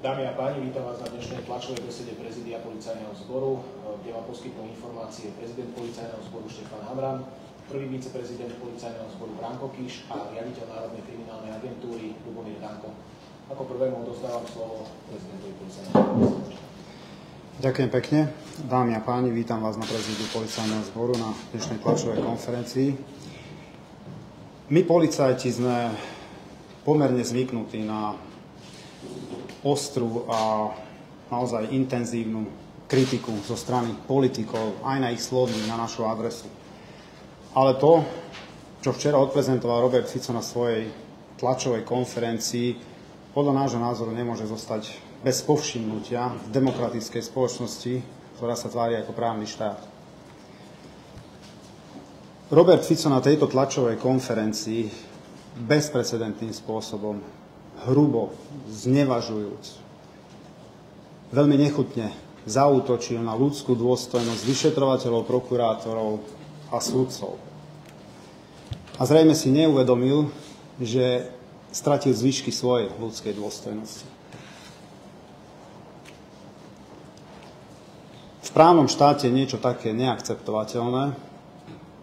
Dámy a páni, vítam vás na dnešnej tlačovej besede prezidia policajného zboru, kde vám poskytnú informácie prezident policajného zboru Štefan Hamran, prvý viceprezident policajného zboru Branko Kiš a riaditeľ Národnej kriminálnej agentúry Lubomír Danko. Ako prvému odozdávam slovo prezidentovi policajného zboru. Ďakujem pekne. Dámy a páni, vítam vás na prezidiu policajného zboru na dnešnej tlačovej konferencii. My policajti sme pomerne zvyknutí na ostrú a naozaj intenzívnu kritiku zo strany politikov, aj na ich slovy, na našu adresu. Ale to, čo včera odprezentoval Robert Fico na svojej tlačovej konferencii, podľa nášho názoru nemôže zostať bez povšimnutia v demokratickej spoločnosti, ktorá sa tvári ako právny štát. Robert Fico na tejto tlačovej konferencii bezprecedentným spôsobom hrubo, znevažujúc, veľmi nechutne zautočil na ľudskú dôstojnosť vyšetrovateľov, prokurátorov a súdcov. A zrejme si neuvedomil, že stratil zvyšky svojej ľudskej dôstojnosti. V právnom štáte niečo také neakceptovateľné,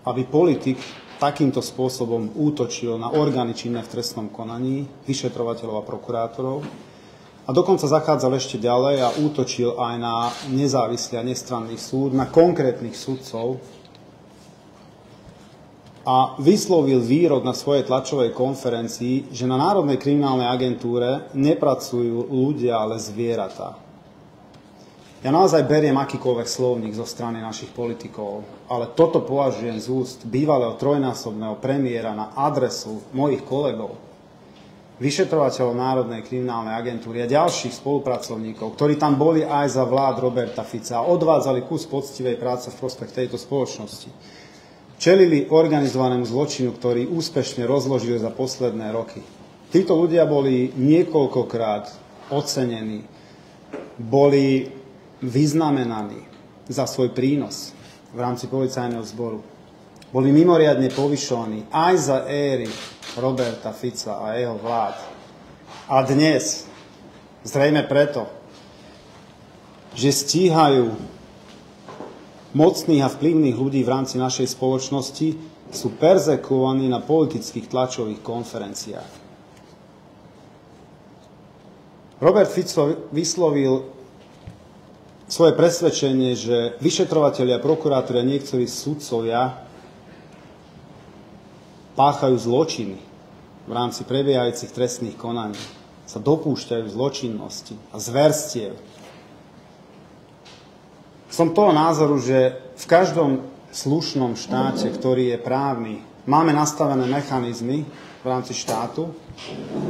aby politik takýmto spôsobom útočil na orgány činné v trestnom konaní, vyšetrovateľov a prokurátorov a dokonca zachádzal ešte ďalej a útočil aj na nezávislý a nestranný súd, na konkrétnych sudcov a vyslovil výrok na svojej tlačovej konferencii, že na Národnej kriminálnej agentúre nepracujú ľudia, ale zvieratá. Ja naozaj beriem akýkoľvek slovník zo strany našich politikov, ale toto považujem z úst bývalého trojnásobného premiéra na adresu mojich kolegov, vyšetrovateľov Národnej kriminálnej agentúry a ďalších spolupracovníkov, ktorí tam boli aj za vlád Roberta Fica a odvádzali kus poctivej práce v prospech tejto spoločnosti. Čelili organizovanému zločinu, ktorý úspešne rozložili za posledné roky. Títo ľudia boli niekoľkokrát ocenení, boli vyznamenaní za svoj prínos v rámci policajného zboru. Boli mimoriadne povyšovaní aj za éry Roberta Fica a jeho vlád. A dnes, zrejme preto, že stíhajú mocných a vplyvných ľudí v rámci našej spoločnosti, sú perzekovaní na politických tlačových konferenciách. Robert Fico vyslovil svoje presvedčenie, že vyšetrovateľia, prokurátori a niektorí sudcovia páchajú zločiny v rámci prebiehajúcich trestných konaní, sa dopúšťajú zločinnosti a zverstiev. Som toho názoru, že v každom slušnom štáte, ktorý je právny, máme nastavené mechanizmy v rámci štátu,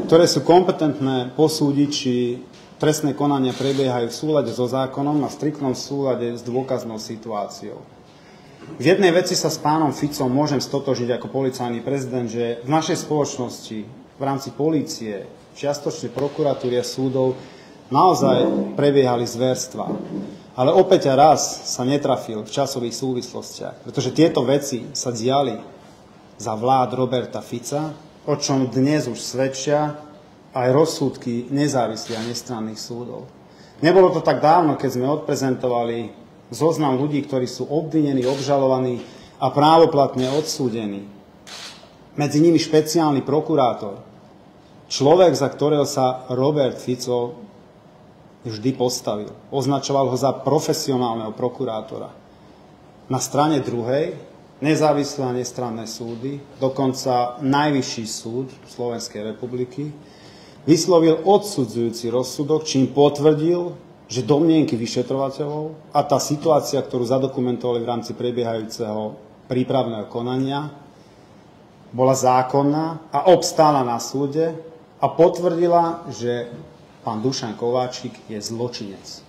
ktoré sú kompetentné posúdiť, či trestné konania prebiehajú v súlade so zákonom a v striktnom súlade s dôkaznou situáciou. V jednej veci sa s pánom Ficom môžem stotožiť ako policajný prezident, že v našej spoločnosti, v rámci polície, čiastočne prokuratúry a súdov, naozaj prebiehali zverstva. Ale opäť a raz sa netrafil v časových súvislostiach, pretože tieto veci sa diali za vlád Roberta Fica, o čom dnes už svedčia aj rozsudky nezávislých a nestranných súdov. Nebolo to tak dávno, keď sme odprezentovali zoznam ľudí, ktorí sú obvinení, obžalovaní a právoplatne odsúdení. Medzi nimi špeciálny prokurátor. Človek, za ktorého sa Robert Fico vždy postavil. Označoval ho za profesionálneho prokurátora. Na strane druhej nezávislé a nestranné súdy, dokonca Najvyšší súd Slovenskej republiky, vyslovil odsudzujúci rozsudok, čím potvrdil, že domnienky vyšetrovateľov a tá situácia, ktorú zadokumentovali v rámci prebiehajúceho prípravného konania, bola zákonná a obstála na súde a potvrdila, že pán Dušan Kováčik je zločinec.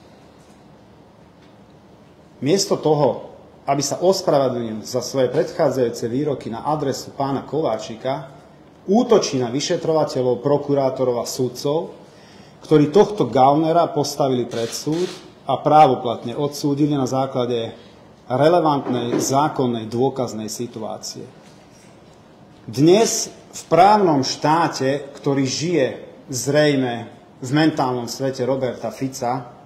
Miesto toho, aby sa ospravedlnil za svoje predchádzajúce výroky na adresu pána Kováčika, útočí na vyšetrovateľov, prokurátorov a súdcov, ktorí tohto Gaunera postavili pred súd a právoplatne odsúdili na základe relevantnej zákonnej dôkaznej situácie. Dnes v právnom štáte, ktorý žije zrejme v mentálnom svete Roberta Fica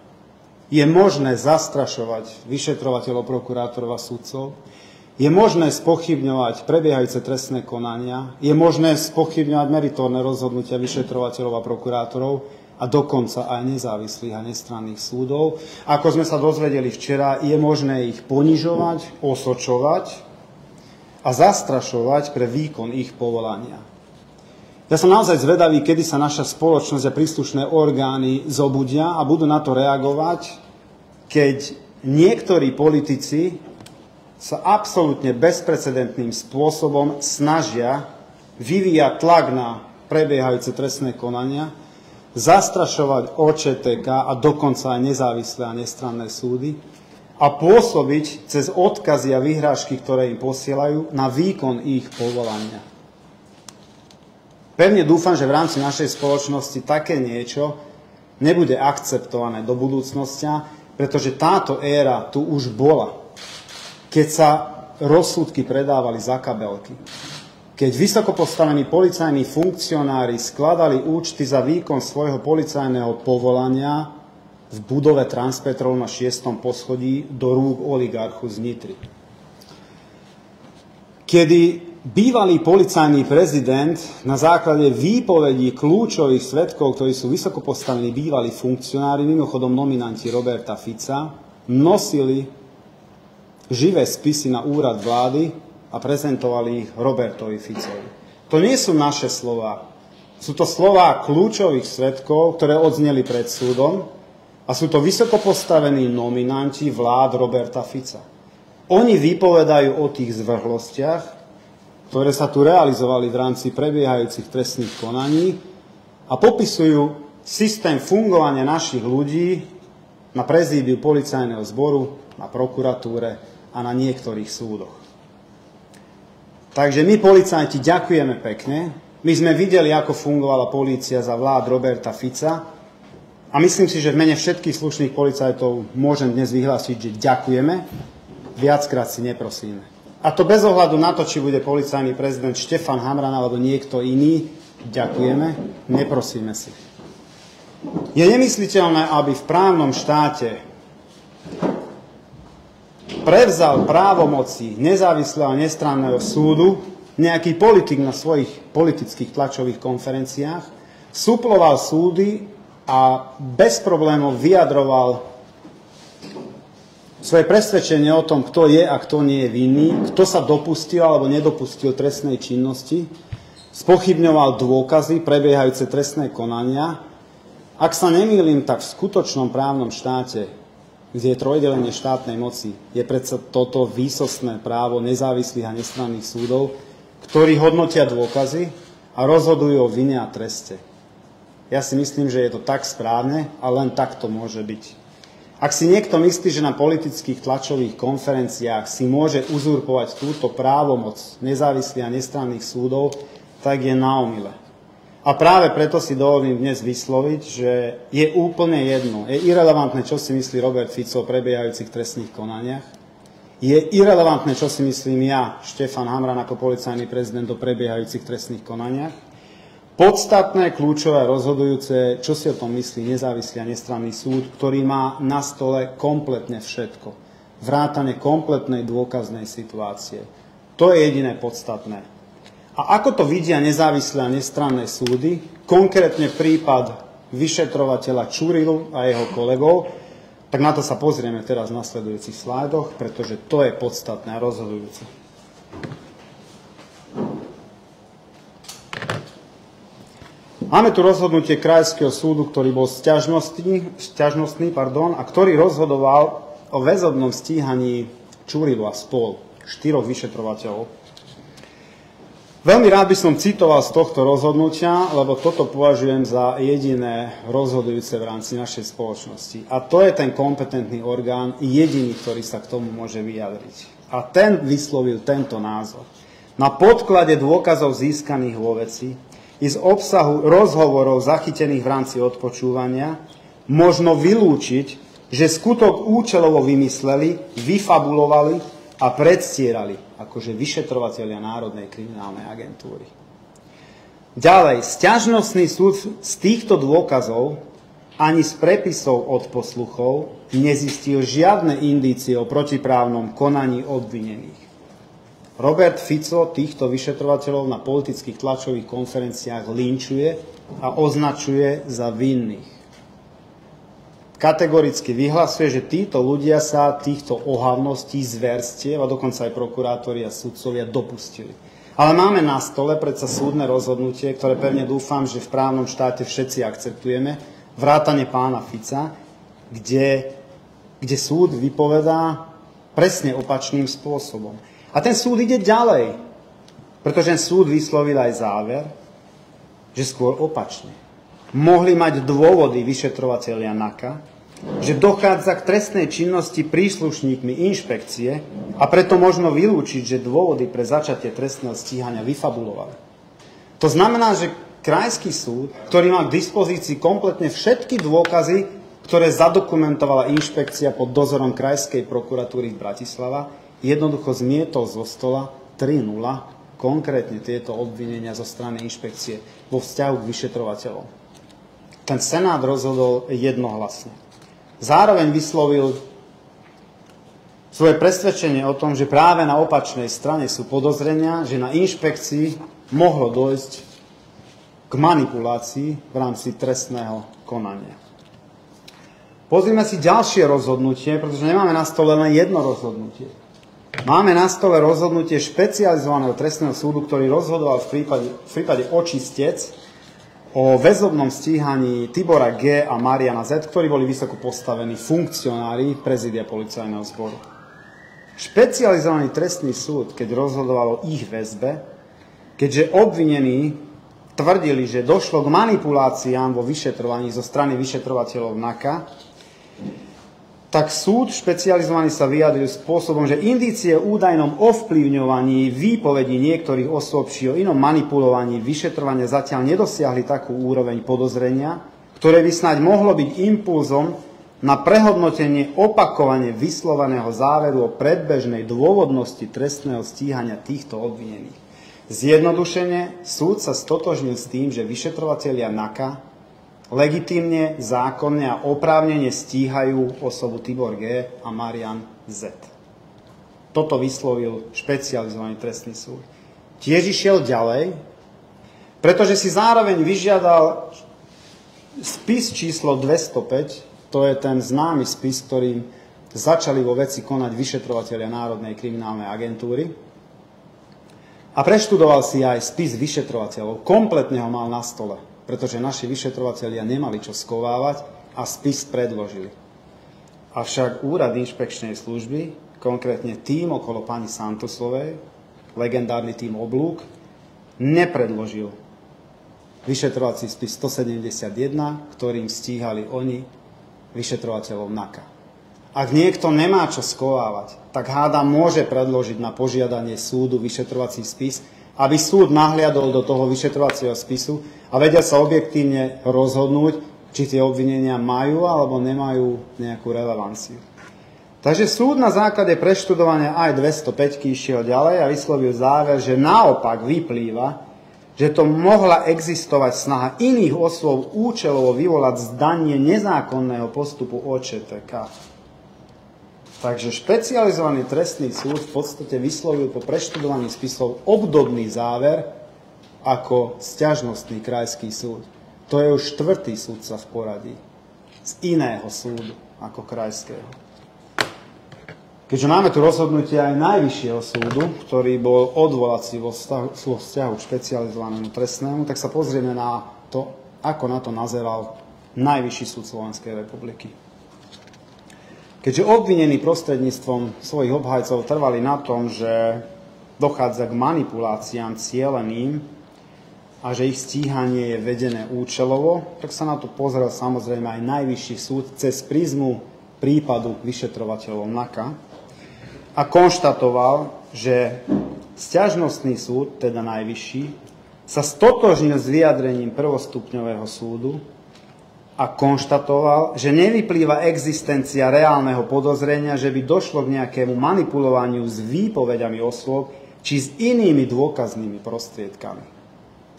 je možné zastrašovať vyšetrovateľov, prokurátorov a sudcov, je možné spochybňovať prebiehajúce trestné konania, je možné spochybňovať meritórne rozhodnutia vyšetrovateľov a prokurátorov a dokonca aj nezávislých a nestranných súdov. Ako sme sa dozvedeli včera, je možné ich ponižovať, osočovať a zastrašovať pre výkon ich povolania. Ja som naozaj zvedavý, kedy sa naša spoločnosť a príslušné orgány zobudia a budú na to reagovať, keď niektorí politici sa absolútne bezprecedentným spôsobom snažia vyvíjať tlak na prebiehajúce trestné konania, zastrašovať OČTK a dokonca aj nezávislé a nestranné súdy a pôsobiť cez odkazy a vyhrážky, ktoré im posielajú, na výkon ich povolania. Pevne dúfam, že v rámci našej spoločnosti také niečo nebude akceptované do budúcnosti, pretože táto éra tu už bola keď sa rozsudky predávali za kabelky, keď vysoko postavení policajní funkcionári skladali účty za výkon svojho policajného povolania v budove Transpetrol na 6. poschodí do rúk oligarchu z Nitry. Kedy bývalý policajný prezident na základe výpovedí kľúčových svetkov, ktorí sú vysoko postavení bývalí funkcionári, mimochodom nominanti Roberta Fica, nosili živé spisy na úrad vlády a prezentovali ich Robertovi Ficovi. To nie sú naše slova. Sú to slova kľúčových svetkov, ktoré odzneli pred súdom a sú to vysoko postavení nominanti vlád Roberta Fica. Oni vypovedajú o tých zvrhlostiach, ktoré sa tu realizovali v rámci prebiehajúcich trestných konaní a popisujú systém fungovania našich ľudí na prezídiu policajného zboru, na prokuratúre a na niektorých súdoch. Takže my, policajti, ďakujeme pekne. My sme videli, ako fungovala polícia za vlád Roberta Fica a myslím si, že v mene všetkých slušných policajtov môžem dnes vyhlásiť, že ďakujeme, viackrát si neprosíme. A to bez ohľadu na to, či bude policajný prezident Štefan Hamran alebo niekto iný, ďakujeme, neprosíme si. Je nemysliteľné, aby v právnom štáte prevzal právomoci nezávislého nestranného súdu nejaký politik na svojich politických tlačových konferenciách, suploval súdy a bez problémov vyjadroval svoje presvedčenie o tom, kto je a kto nie je vinný, kto sa dopustil alebo nedopustil trestnej činnosti, spochybňoval dôkazy prebiehajúce trestné konania. Ak sa nemýlim, tak v skutočnom právnom štáte kde je trojdelenie štátnej moci, je predsa toto výsostné právo nezávislých a nestranných súdov, ktorí hodnotia dôkazy a rozhodujú o vine a treste. Ja si myslím, že je to tak správne a len tak to môže byť. Ak si niekto myslí, že na politických tlačových konferenciách si môže uzurpovať túto právomoc nezávislých a nestranných súdov, tak je na omyle. A práve preto si dovolím dnes vysloviť, že je úplne jedno, je irrelevantné, čo si myslí Robert Fico o prebiehajúcich trestných konaniach, je irrelevantné, čo si myslím ja, Štefan Hamran, ako policajný prezident o prebiehajúcich trestných konaniach. Podstatné, kľúčové, rozhodujúce, čo si o tom myslí nezávislý a nestranný súd, ktorý má na stole kompletne všetko. Vrátane kompletnej dôkaznej situácie. To je jediné podstatné. A ako to vidia nezávislé a nestranné súdy, konkrétne prípad vyšetrovateľa Čurilu a jeho kolegov, tak na to sa pozrieme teraz v nasledujúcich slajdoch, pretože to je podstatné a rozhodujúce. Máme tu rozhodnutie Krajského súdu, ktorý bol sťažnostný, a ktorý rozhodoval o väzobnom stíhaní Čurilu a spol, štyroch vyšetrovateľov Veľmi rád by som citoval z tohto rozhodnutia, lebo toto považujem za jediné rozhodujúce v rámci našej spoločnosti. A to je ten kompetentný orgán, jediný, ktorý sa k tomu môže vyjadriť. A ten vyslovil tento názor. Na podklade dôkazov získaných vo veci i z obsahu rozhovorov zachytených v rámci odpočúvania možno vylúčiť, že skutok účelovo vymysleli, vyfabulovali a predstierali akože vyšetrovateľia Národnej kriminálnej agentúry. Ďalej, stiažnostný súd z týchto dôkazov ani z prepisov od posluchov nezistil žiadne indície o protiprávnom konaní obvinených. Robert Fico týchto vyšetrovateľov na politických tlačových konferenciách linčuje a označuje za vinných. Kategoricky vyhlasuje, že títo ľudia sa týchto ohavností, zverstiev a dokonca aj prokurátori a sudcovia dopustili. Ale máme na stole predsa súdne rozhodnutie, ktoré pevne dúfam, že v právnom štáte všetci akceptujeme, vrátane pána Fica, kde, kde súd vypovedá presne opačným spôsobom. A ten súd ide ďalej, pretože ten súd vyslovil aj záver, že skôr opačne. Mohli mať dôvody vyšetrovateľia NAKA, že dochádza k trestnej činnosti príslušníkmi inšpekcie a preto možno vylúčiť, že dôvody pre začatie trestného stíhania vyfabulovali. To znamená, že krajský súd, ktorý má k dispozícii kompletne všetky dôkazy, ktoré zadokumentovala inšpekcia pod dozorom Krajskej prokuratúry Bratislava, jednoducho zmietol zo stola 3-0 konkrétne tieto obvinenia zo strany inšpekcie vo vzťahu k vyšetrovateľom. Ten Senát rozhodol jednohlasne. Zároveň vyslovil svoje presvedčenie o tom, že práve na opačnej strane sú podozrenia, že na inšpekcii mohlo dojsť k manipulácii v rámci trestného konania. Pozrime si ďalšie rozhodnutie, pretože nemáme na stole len jedno rozhodnutie. Máme na stole rozhodnutie špecializovaného trestného súdu, ktorý rozhodoval v prípade, v prípade očistec o väzobnom stíhaní Tibora G. a Mariana Z., ktorí boli vysoko postavení funkcionári prezidia policajného zboru. Špecializovaný trestný súd, keď rozhodoval o ich väzbe, keďže obvinení tvrdili, že došlo k manipuláciám vo vyšetrovaní zo strany vyšetrovateľov NAKA, tak súd špecializovaný sa vyjadril spôsobom, že indície údajnom ovplyvňovaní výpovedí niektorých osôb či o inom manipulovaní vyšetrovania zatiaľ nedosiahli takú úroveň podozrenia, ktoré by snáď mohlo byť impulzom na prehodnotenie opakovane vyslovaného záveru o predbežnej dôvodnosti trestného stíhania týchto obvinených. Zjednodušene, súd sa stotožnil s tým, že vyšetrovatelia NAKA legitímne, zákonne a oprávnene stíhajú osobu Tibor G. a Marian Z. Toto vyslovil špecializovaný trestný súd. Tiež išiel ďalej, pretože si zároveň vyžiadal spis číslo 205, to je ten známy spis, ktorým začali vo veci konať vyšetrovateľia Národnej kriminálnej agentúry. A preštudoval si aj spis vyšetrovateľov. Kompletne ho mal na stole pretože naši vyšetrovatelia nemali čo skovávať a spis predložili. Avšak úrad inšpekčnej služby, konkrétne tým okolo pani Santosovej, legendárny tým Oblúk, nepredložil vyšetrovací spis 171, ktorým stíhali oni vyšetrovateľov NAKA. Ak niekto nemá čo skovávať, tak háda môže predložiť na požiadanie súdu vyšetrovací spis, aby súd nahliadol do toho vyšetrovacieho spisu a vedia sa objektívne rozhodnúť, či tie obvinenia majú alebo nemajú nejakú relevanciu. Takže súd na základe preštudovania aj 205 išiel ďalej a vyslovil záver, že naopak vyplýva, že to mohla existovať snaha iných osôb účelovo vyvolať zdanie nezákonného postupu OČTK. Takže špecializovaný trestný súd v podstate vyslovil po preštudovaní spisov obdobný záver ako stiažnostný krajský súd. To je už štvrtý súdca v poradí z iného súdu ako krajského. Keďže máme tu rozhodnutie aj Najvyššieho súdu, ktorý bol odvolací vo vzťahu k špecializovanému trestnému, tak sa pozrieme na to, ako na to nazeral Najvyšší súd Slovenskej republiky. Keďže obvinení prostredníctvom svojich obhajcov trvali na tom, že dochádza k manipuláciám cieleným a že ich stíhanie je vedené účelovo, tak sa na to pozrel samozrejme aj najvyšší súd cez prízmu prípadu vyšetrovateľov NAKA a konštatoval, že sťažnostný súd, teda najvyšší, sa stotožnil s vyjadrením prvostupňového súdu a konštatoval, že nevyplýva existencia reálneho podozrenia, že by došlo k nejakému manipulovaniu s výpovediami osôb či s inými dôkaznými prostriedkami.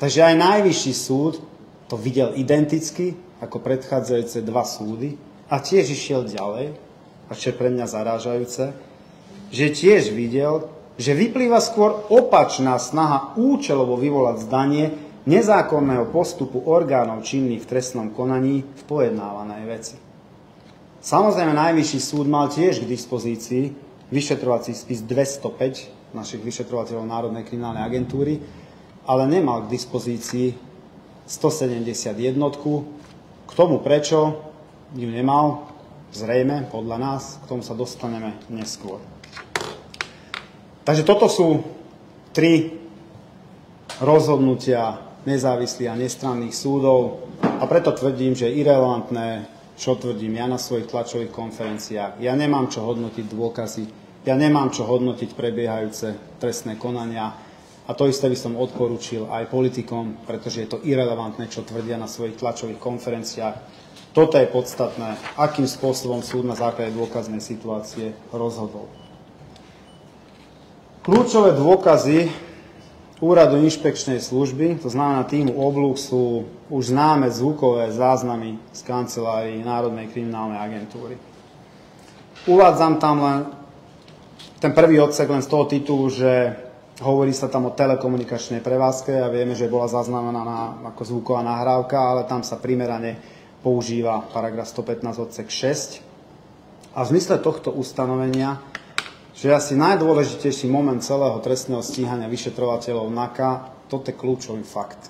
Takže aj najvyšší súd to videl identicky ako predchádzajúce dva súdy a tiež išiel ďalej, a čo je pre mňa zarážajúce, že tiež videl, že vyplýva skôr opačná snaha účelovo vyvolať zdanie nezákonného postupu orgánov činných v trestnom konaní v pojednávanej veci. Samozrejme, Najvyšší súd mal tiež k dispozícii vyšetrovací spis 205 našich vyšetrovateľov Národnej kriminálnej agentúry, ale nemal k dispozícii 171. K tomu prečo ju nemal, zrejme, podľa nás, k tomu sa dostaneme neskôr. Takže toto sú tri rozhodnutia nezávislých a nestranných súdov a preto tvrdím, že irrelevantné, čo tvrdím ja na svojich tlačových konferenciách. Ja nemám čo hodnotiť dôkazy, ja nemám čo hodnotiť prebiehajúce trestné konania, a to isté by som odporučil aj politikom, pretože je to irrelevantné, čo tvrdia na svojich tlačových konferenciách. Toto je podstatné, akým spôsobom súd na základe dôkaznej situácie rozhodol. Kľúčové dôkazy úradu inšpekčnej služby, to znamená týmu oblúk, sú už známe zvukové záznamy z kancelárii Národnej kriminálnej agentúry. Uvádzam tam len ten prvý odsek len z toho titulu, že Hovorí sa tam o telekomunikačnej prevádzke a vieme, že bola zaznamenaná ako zvuková nahrávka, ale tam sa primerane používa paragraf 115 odsek 6. A v zmysle tohto ustanovenia, že asi najdôležitejší moment celého trestného stíhania vyšetrovateľov NAKA, toto je kľúčový fakt.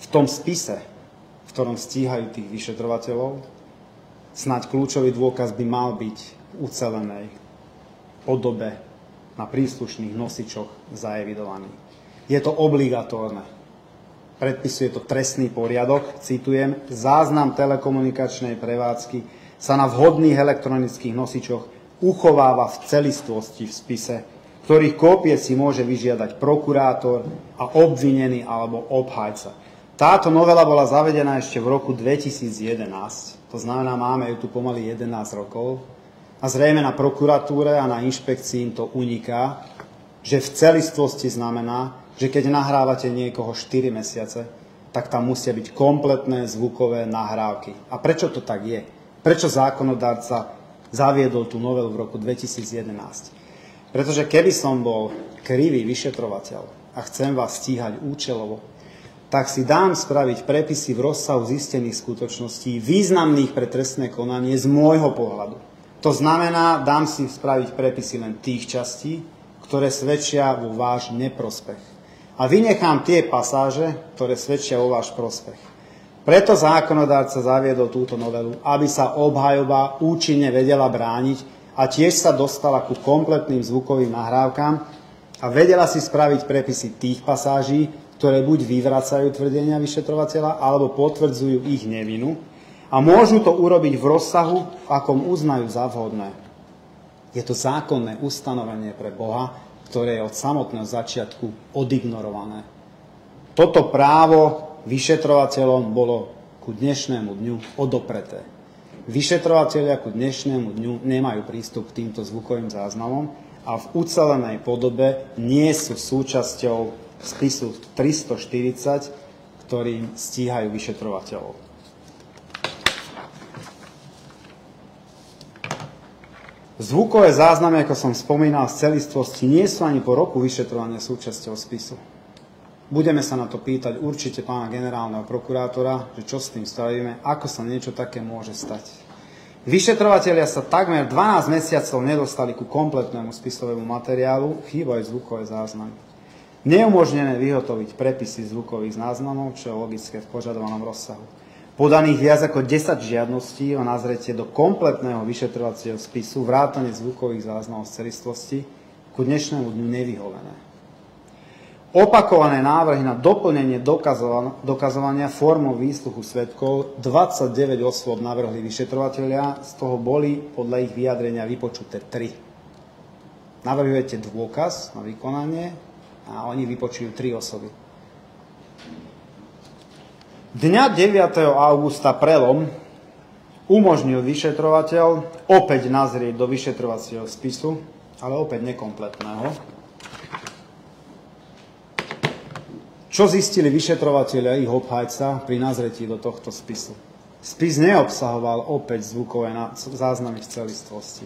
V tom spise, v ktorom stíhajú tých vyšetrovateľov, snáď kľúčový dôkaz by mal byť ucelenej podobe na príslušných nosičoch zaevidovaný. Je to obligatórne. Predpisuje to trestný poriadok, citujem, záznam telekomunikačnej prevádzky sa na vhodných elektronických nosičoch uchováva v celistvosti v spise, ktorých kópie si môže vyžiadať prokurátor a obvinený alebo obhajca. Táto novela bola zavedená ešte v roku 2011, to znamená, máme ju tu pomaly 11 rokov, a zrejme na prokuratúre a na inšpekcii im to uniká, že v celistvosti znamená, že keď nahrávate niekoho 4 mesiace, tak tam musia byť kompletné zvukové nahrávky. A prečo to tak je? Prečo zákonodárca zaviedol tú novelu v roku 2011? Pretože keby som bol krivý vyšetrovateľ a chcem vás stíhať účelovo, tak si dám spraviť prepisy v rozsahu zistených skutočností významných pre trestné konanie z môjho pohľadu to znamená, dám si spraviť prepisy len tých častí, ktoré svedčia vo váš neprospech. A vynechám tie pasáže, ktoré svedčia vo váš prospech. Preto zákonodárca zaviedol túto novelu, aby sa obhajoba účinne vedela brániť a tiež sa dostala ku kompletným zvukovým nahrávkam a vedela si spraviť prepisy tých pasáží, ktoré buď vyvracajú tvrdenia vyšetrovateľa, alebo potvrdzujú ich nevinu, a môžu to urobiť v rozsahu, v akom uznajú za vhodné. Je to zákonné ustanovenie pre Boha, ktoré je od samotného začiatku odignorované. Toto právo vyšetrovateľom bolo ku dnešnému dňu odopreté. Vyšetrovateľia ku dnešnému dňu nemajú prístup k týmto zvukovým záznamom a v ucelenej podobe nie sú súčasťou spisu 340, ktorým stíhajú vyšetrovateľov. Zvukové záznamy, ako som spomínal, z celistvosti nie sú ani po roku vyšetrovania súčasťou spisu. Budeme sa na to pýtať určite pána generálneho prokurátora, že čo s tým stavíme, ako sa niečo také môže stať. Vyšetrovatelia sa takmer 12 mesiacov nedostali ku kompletnému spisovému materiálu, chýbajú zvukové záznamy. Neumožnené vyhotoviť prepisy zvukových záznamov, čo je logické v požadovanom rozsahu podaných viac ako 10 žiadností o nazretie do kompletného vyšetrovacieho spisu, vrátane zvukových záznamov z celistvosti, ku dnešnému dňu nevyhovené. Opakované návrhy na doplnenie dokazovania formou výsluchu svetkov 29 osôb navrhli vyšetrovateľia, z toho boli podľa ich vyjadrenia vypočuté 3. Navrhujete dôkaz na vykonanie a oni vypočujú 3 osoby. Dňa 9. augusta prelom umožnil vyšetrovateľ opäť nazrieť do vyšetrovacieho spisu, ale opäť nekompletného, Čo zistili vyšetrovateľia ich obhajca pri nazretí do tohto spisu? Spis neobsahoval opäť zvukové záznamy v celistvosti.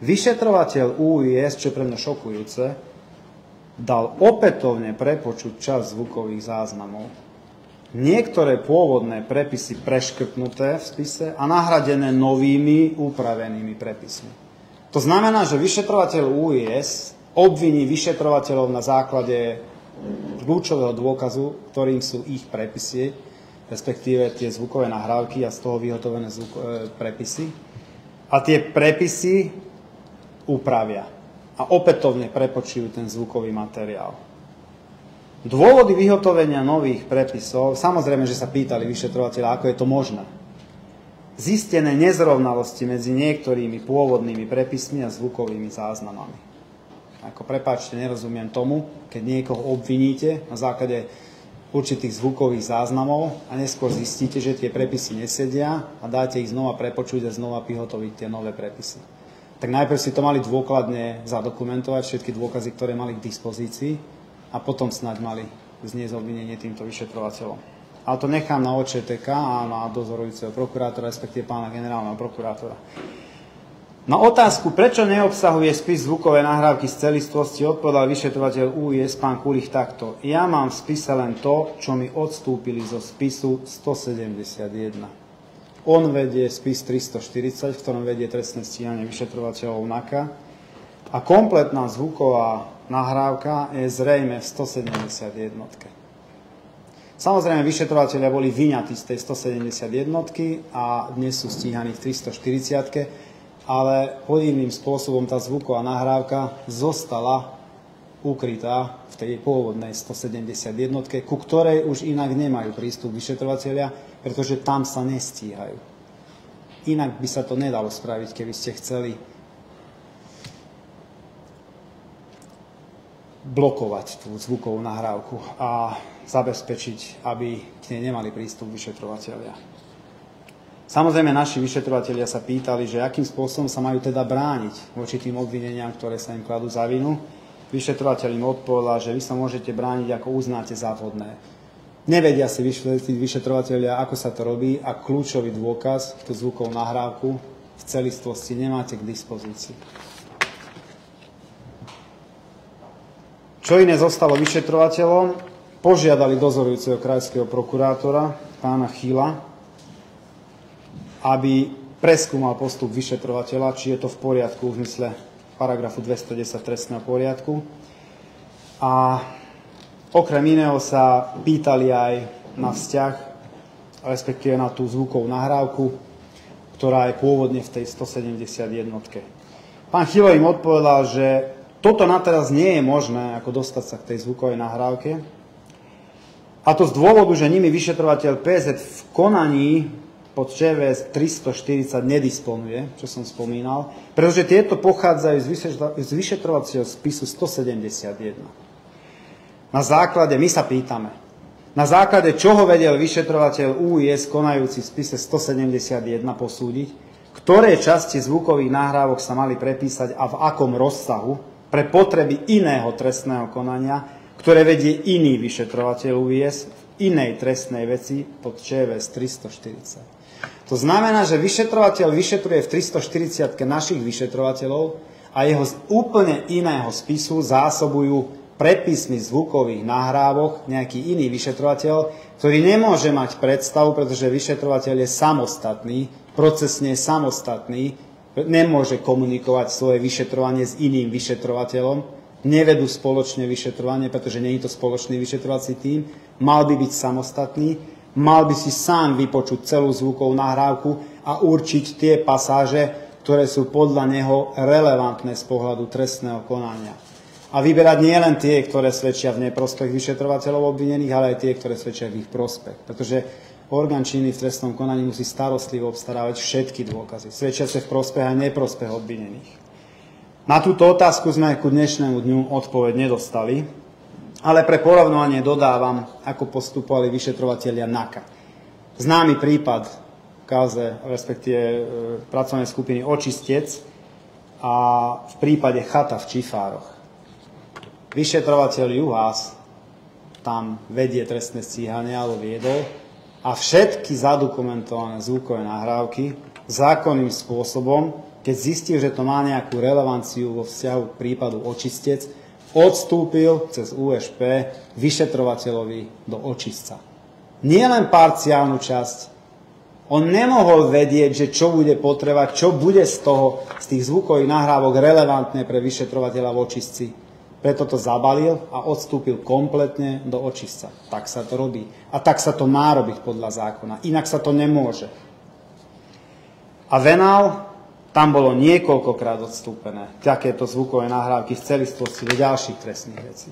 Vyšetrovateľ UIS, čo je pre mňa šokujúce, dal opätovne prepočuť čas zvukových záznamov. Niektoré pôvodné prepisy preškrtnuté v spise a nahradené novými upravenými prepismi. To znamená, že vyšetrovateľ UIS obviní vyšetrovateľov na základe kľúčového dôkazu, ktorým sú ich prepisy, respektíve tie zvukové nahrávky a z toho vyhotovené zvuk, e, prepisy. A tie prepisy upravia a opätovne prepočujú ten zvukový materiál. Dôvody vyhotovenia nových prepisov, samozrejme, že sa pýtali vyšetrovateľa, ako je to možné. Zistené nezrovnalosti medzi niektorými pôvodnými prepismi a zvukovými záznamami. Ako prepáčte, nerozumiem tomu, keď niekoho obviníte na základe určitých zvukových záznamov a neskôr zistíte, že tie prepisy nesedia a dáte ich znova prepočuť a znova vyhotoviť tie nové prepisy. Tak najprv si to mali dôkladne zadokumentovať, všetky dôkazy, ktoré mali k dispozícii a potom snáď mali zniesť obvinenie týmto vyšetrovateľom. Ale to nechám na OČTK a na dozorujúceho prokurátora, respektíve pána generálneho prokurátora. Na otázku, prečo neobsahuje spis zvukové nahrávky z celistvosti, odpovedal vyšetrovateľ UIS pán Kulich takto. Ja mám v spise len to, čo mi odstúpili zo spisu 171. On vedie spis 340, v ktorom vedie trestné stíhanie vyšetrovateľov NAKA a kompletná zvuková nahrávka je zrejme v 171. Samozrejme, vyšetrovateľia boli vyňatí z tej 171 a dnes sú stíhaní v 340 ale podivným spôsobom tá zvuková nahrávka zostala ukrytá v tej pôvodnej 171, ku ktorej už inak nemajú prístup vyšetrovateľia, pretože tam sa nestíhajú. Inak by sa to nedalo spraviť, keby ste chceli blokovať tú zvukovú nahrávku a zabezpečiť, aby k nej nemali prístup vyšetrovateľia. Samozrejme, naši vyšetrovateľia sa pýtali, že akým spôsobom sa majú teda brániť voči tým obvineniam, ktoré sa im kladú za vinu. Vyšetrovateľ im odpovedal, že vy sa môžete brániť, ako uznáte za vhodné. Nevedia si vysvetliť vyšetrovateľia, ako sa to robí a kľúčový dôkaz, tú zvukovú nahrávku v celistvosti nemáte k dispozícii. Čo iné zostalo vyšetrovateľom? Požiadali dozorujúceho krajského prokurátora, pána Chila, aby preskúmal postup vyšetrovateľa, či je to v poriadku v zmysle paragrafu 210 trestného poriadku. A okrem iného sa pýtali aj na vzťah, respektíve na tú zvukovú nahrávku, ktorá je pôvodne v tej 171. Pán Chilo im odpovedal, že toto na teraz nie je možné, ako dostať sa k tej zvukovej nahrávke. A to z dôvodu, že nimi vyšetrovateľ PZ v konaní pod ČVS 340 nedisponuje, čo som spomínal, pretože tieto pochádzajú z vyšetrovacieho spisu 171. Na základe, my sa pýtame, na základe čoho vedel vyšetrovateľ UIS konajúci v spise 171 posúdiť, ktoré časti zvukových nahrávok sa mali prepísať a v akom rozsahu pre potreby iného trestného konania, ktoré vedie iný vyšetrovateľ UIS v inej trestnej veci pod ČVS 340. To znamená, že vyšetrovateľ vyšetruje v 340 našich vyšetrovateľov a jeho z úplne iného spisu zásobujú prepismi zvukových nahrávok nejaký iný vyšetrovateľ, ktorý nemôže mať predstavu, pretože vyšetrovateľ je samostatný, procesne samostatný, nemôže komunikovať svoje vyšetrovanie s iným vyšetrovateľom, nevedú spoločne vyšetrovanie, pretože nie je to spoločný vyšetrovací tým, mal by byť samostatný mal by si sám vypočuť celú zvukovú nahrávku a určiť tie pasáže, ktoré sú podľa neho relevantné z pohľadu trestného konania. A vyberať nielen tie, ktoré svedčia v neprospech vyšetrovateľov obvinených, ale aj tie, ktoré svedčia v ich prospech. Pretože orgán činný v trestnom konaní musí starostlivo obstarávať všetky dôkazy, svedčiace v prospech a neprospech obvinených. Na túto otázku sme ku dnešnému dňu odpoveď nedostali, ale pre porovnovanie dodávam, ako postupovali vyšetrovateľia NAKA. Známy prípad kauze, respektíve e, pracovnej skupiny Očistec a v prípade chata v Čifároch. Vyšetrovateľ Juhás tam vedie trestné stíhanie alebo viedol a všetky zadokumentované zvukové nahrávky zákonným spôsobom, keď zistil, že to má nejakú relevanciu vo vzťahu k prípadu očistec, odstúpil cez USP vyšetrovateľovi do očistca. Nie len parciálnu časť, on nemohol vedieť, že čo bude potrebať, čo bude z toho, z tých zvukových nahrávok relevantné pre vyšetrovateľa v očistci. Preto to zabalil a odstúpil kompletne do očistca. Tak sa to robí. A tak sa to má robiť podľa zákona. Inak sa to nemôže. A venál, tam bolo niekoľkokrát odstúpené takéto zvukové nahrávky z celistvosti do ďalších trestných vecí.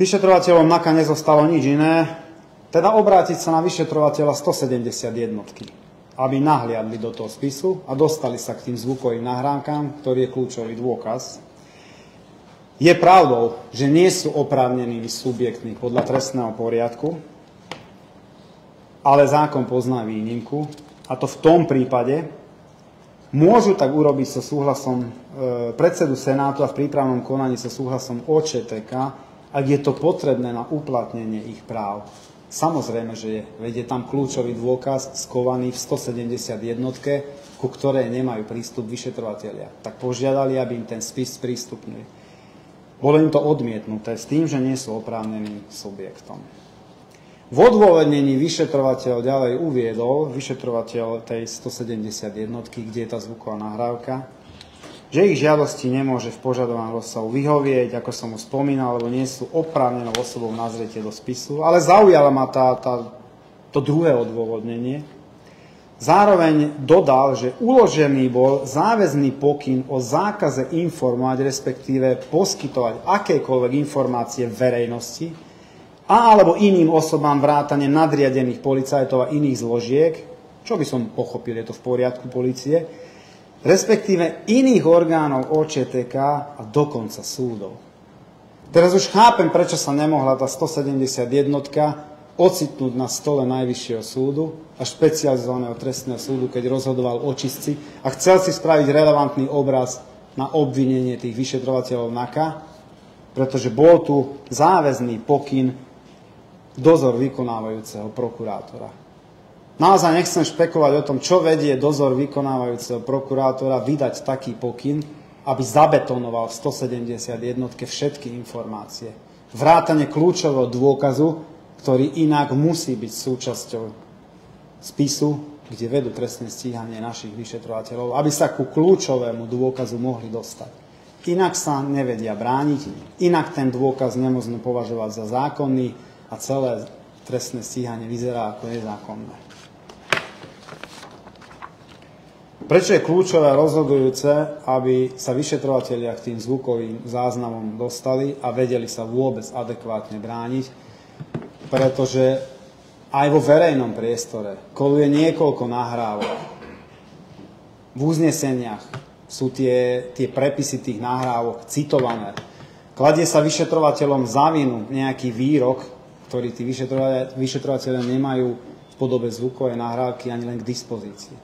Vyšetrovateľom NAKA nezostalo nič iné, teda obrátiť sa na vyšetrovateľa 170 jednotky, aby nahliadli do toho spisu a dostali sa k tým zvukovým nahrávkám, ktorý je kľúčový dôkaz. Je pravdou, že nie sú oprávnenými subjektmi podľa trestného poriadku, ale zákon pozná výnimku a to v tom prípade, Môžu tak urobiť so súhlasom e, predsedu Senátu a v prípravnom konaní so súhlasom OČTK, ak je to potrebné na uplatnenie ich práv. Samozrejme, že je. Veď je tam kľúčový dôkaz skovaný v 170 jednotke, ku ktorej nemajú prístup vyšetrovateľia. Tak požiadali, aby im ten spis sprístupnili. Bolo im to odmietnuté s tým, že nie sú oprávneným subjektom. V odôvodnení vyšetrovateľ ďalej uviedol, vyšetrovateľ tej 170 jednotky, kde je tá zvuková nahrávka, že ich žiadosti nemôže v požadovanom rozsahu vyhovieť, ako som už spomínal, lebo nie sú oprávnenou osobou na zretie do spisu, ale zaujala ma tá, tá, to druhé odôvodnenie. Zároveň dodal, že uložený bol záväzný pokyn o zákaze informovať, respektíve poskytovať akékoľvek informácie verejnosti a alebo iným osobám vrátane nadriadených policajtov a iných zložiek, čo by som pochopil, je to v poriadku policie, respektíve iných orgánov OČTK a dokonca súdov. Teraz už chápem, prečo sa nemohla tá 170 jednotka ocitnúť na stole Najvyššieho súdu a špecializovaného trestného súdu, keď rozhodoval o čistci a chcel si spraviť relevantný obraz na obvinenie tých vyšetrovateľov NAKA, pretože bol tu záväzný pokyn dozor vykonávajúceho prokurátora. Naozaj nechcem špekovať o tom, čo vedie dozor vykonávajúceho prokurátora vydať taký pokyn, aby zabetonoval v 170 jednotke všetky informácie. Vrátane kľúčového dôkazu, ktorý inak musí byť súčasťou spisu, kde vedú trestné stíhanie našich vyšetrovateľov, aby sa ku kľúčovému dôkazu mohli dostať. Inak sa nevedia brániť, inak ten dôkaz nemôžeme považovať za zákonný a celé trestné stíhanie vyzerá ako nezákonné. Prečo je kľúčové rozhodujúce, aby sa vyšetrovateľia k tým zvukovým záznamom dostali a vedeli sa vôbec adekvátne brániť? Pretože aj vo verejnom priestore koluje niekoľko nahrávok. V uzneseniach sú tie, tie prepisy tých nahrávok citované. Kladie sa vyšetrovateľom za vinu nejaký výrok, ktorý tí vyšetrovateľe nemajú v podobe zvukovej nahrávky ani len k dispozícii.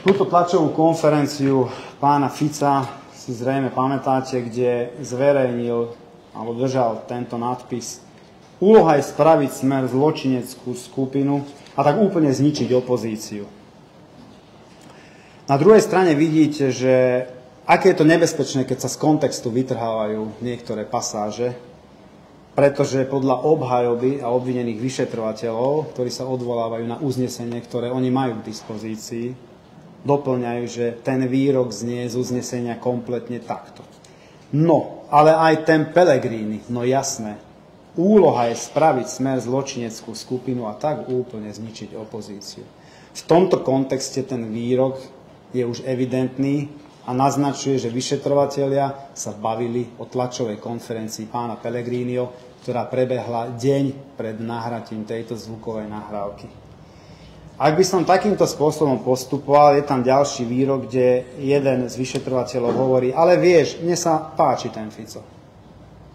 Túto tlačovú konferenciu pána Fica si zrejme pamätáte, kde zverejnil alebo držal tento nadpis Úloha je spraviť smer zločineckú skupinu a tak úplne zničiť opozíciu. Na druhej strane vidíte, že aké je to nebezpečné, keď sa z kontextu vytrhávajú niektoré pasáže, pretože podľa obhajoby a obvinených vyšetrovateľov, ktorí sa odvolávajú na uznesenie, ktoré oni majú k dispozícii, doplňajú, že ten výrok znie z uznesenia kompletne takto. No, ale aj ten Pelegrini, no jasné, úloha je spraviť smer zločineckú skupinu a tak úplne zničiť opozíciu. V tomto kontexte ten výrok je už evidentný a naznačuje, že vyšetrovatelia sa bavili o tlačovej konferencii pána Pelegrinio, ktorá prebehla deň pred nahratím tejto zvukovej nahrávky. Ak by som takýmto spôsobom postupoval, je tam ďalší výrok, kde jeden z vyšetrovateľov hovorí, ale vieš, mne sa páči ten Fico.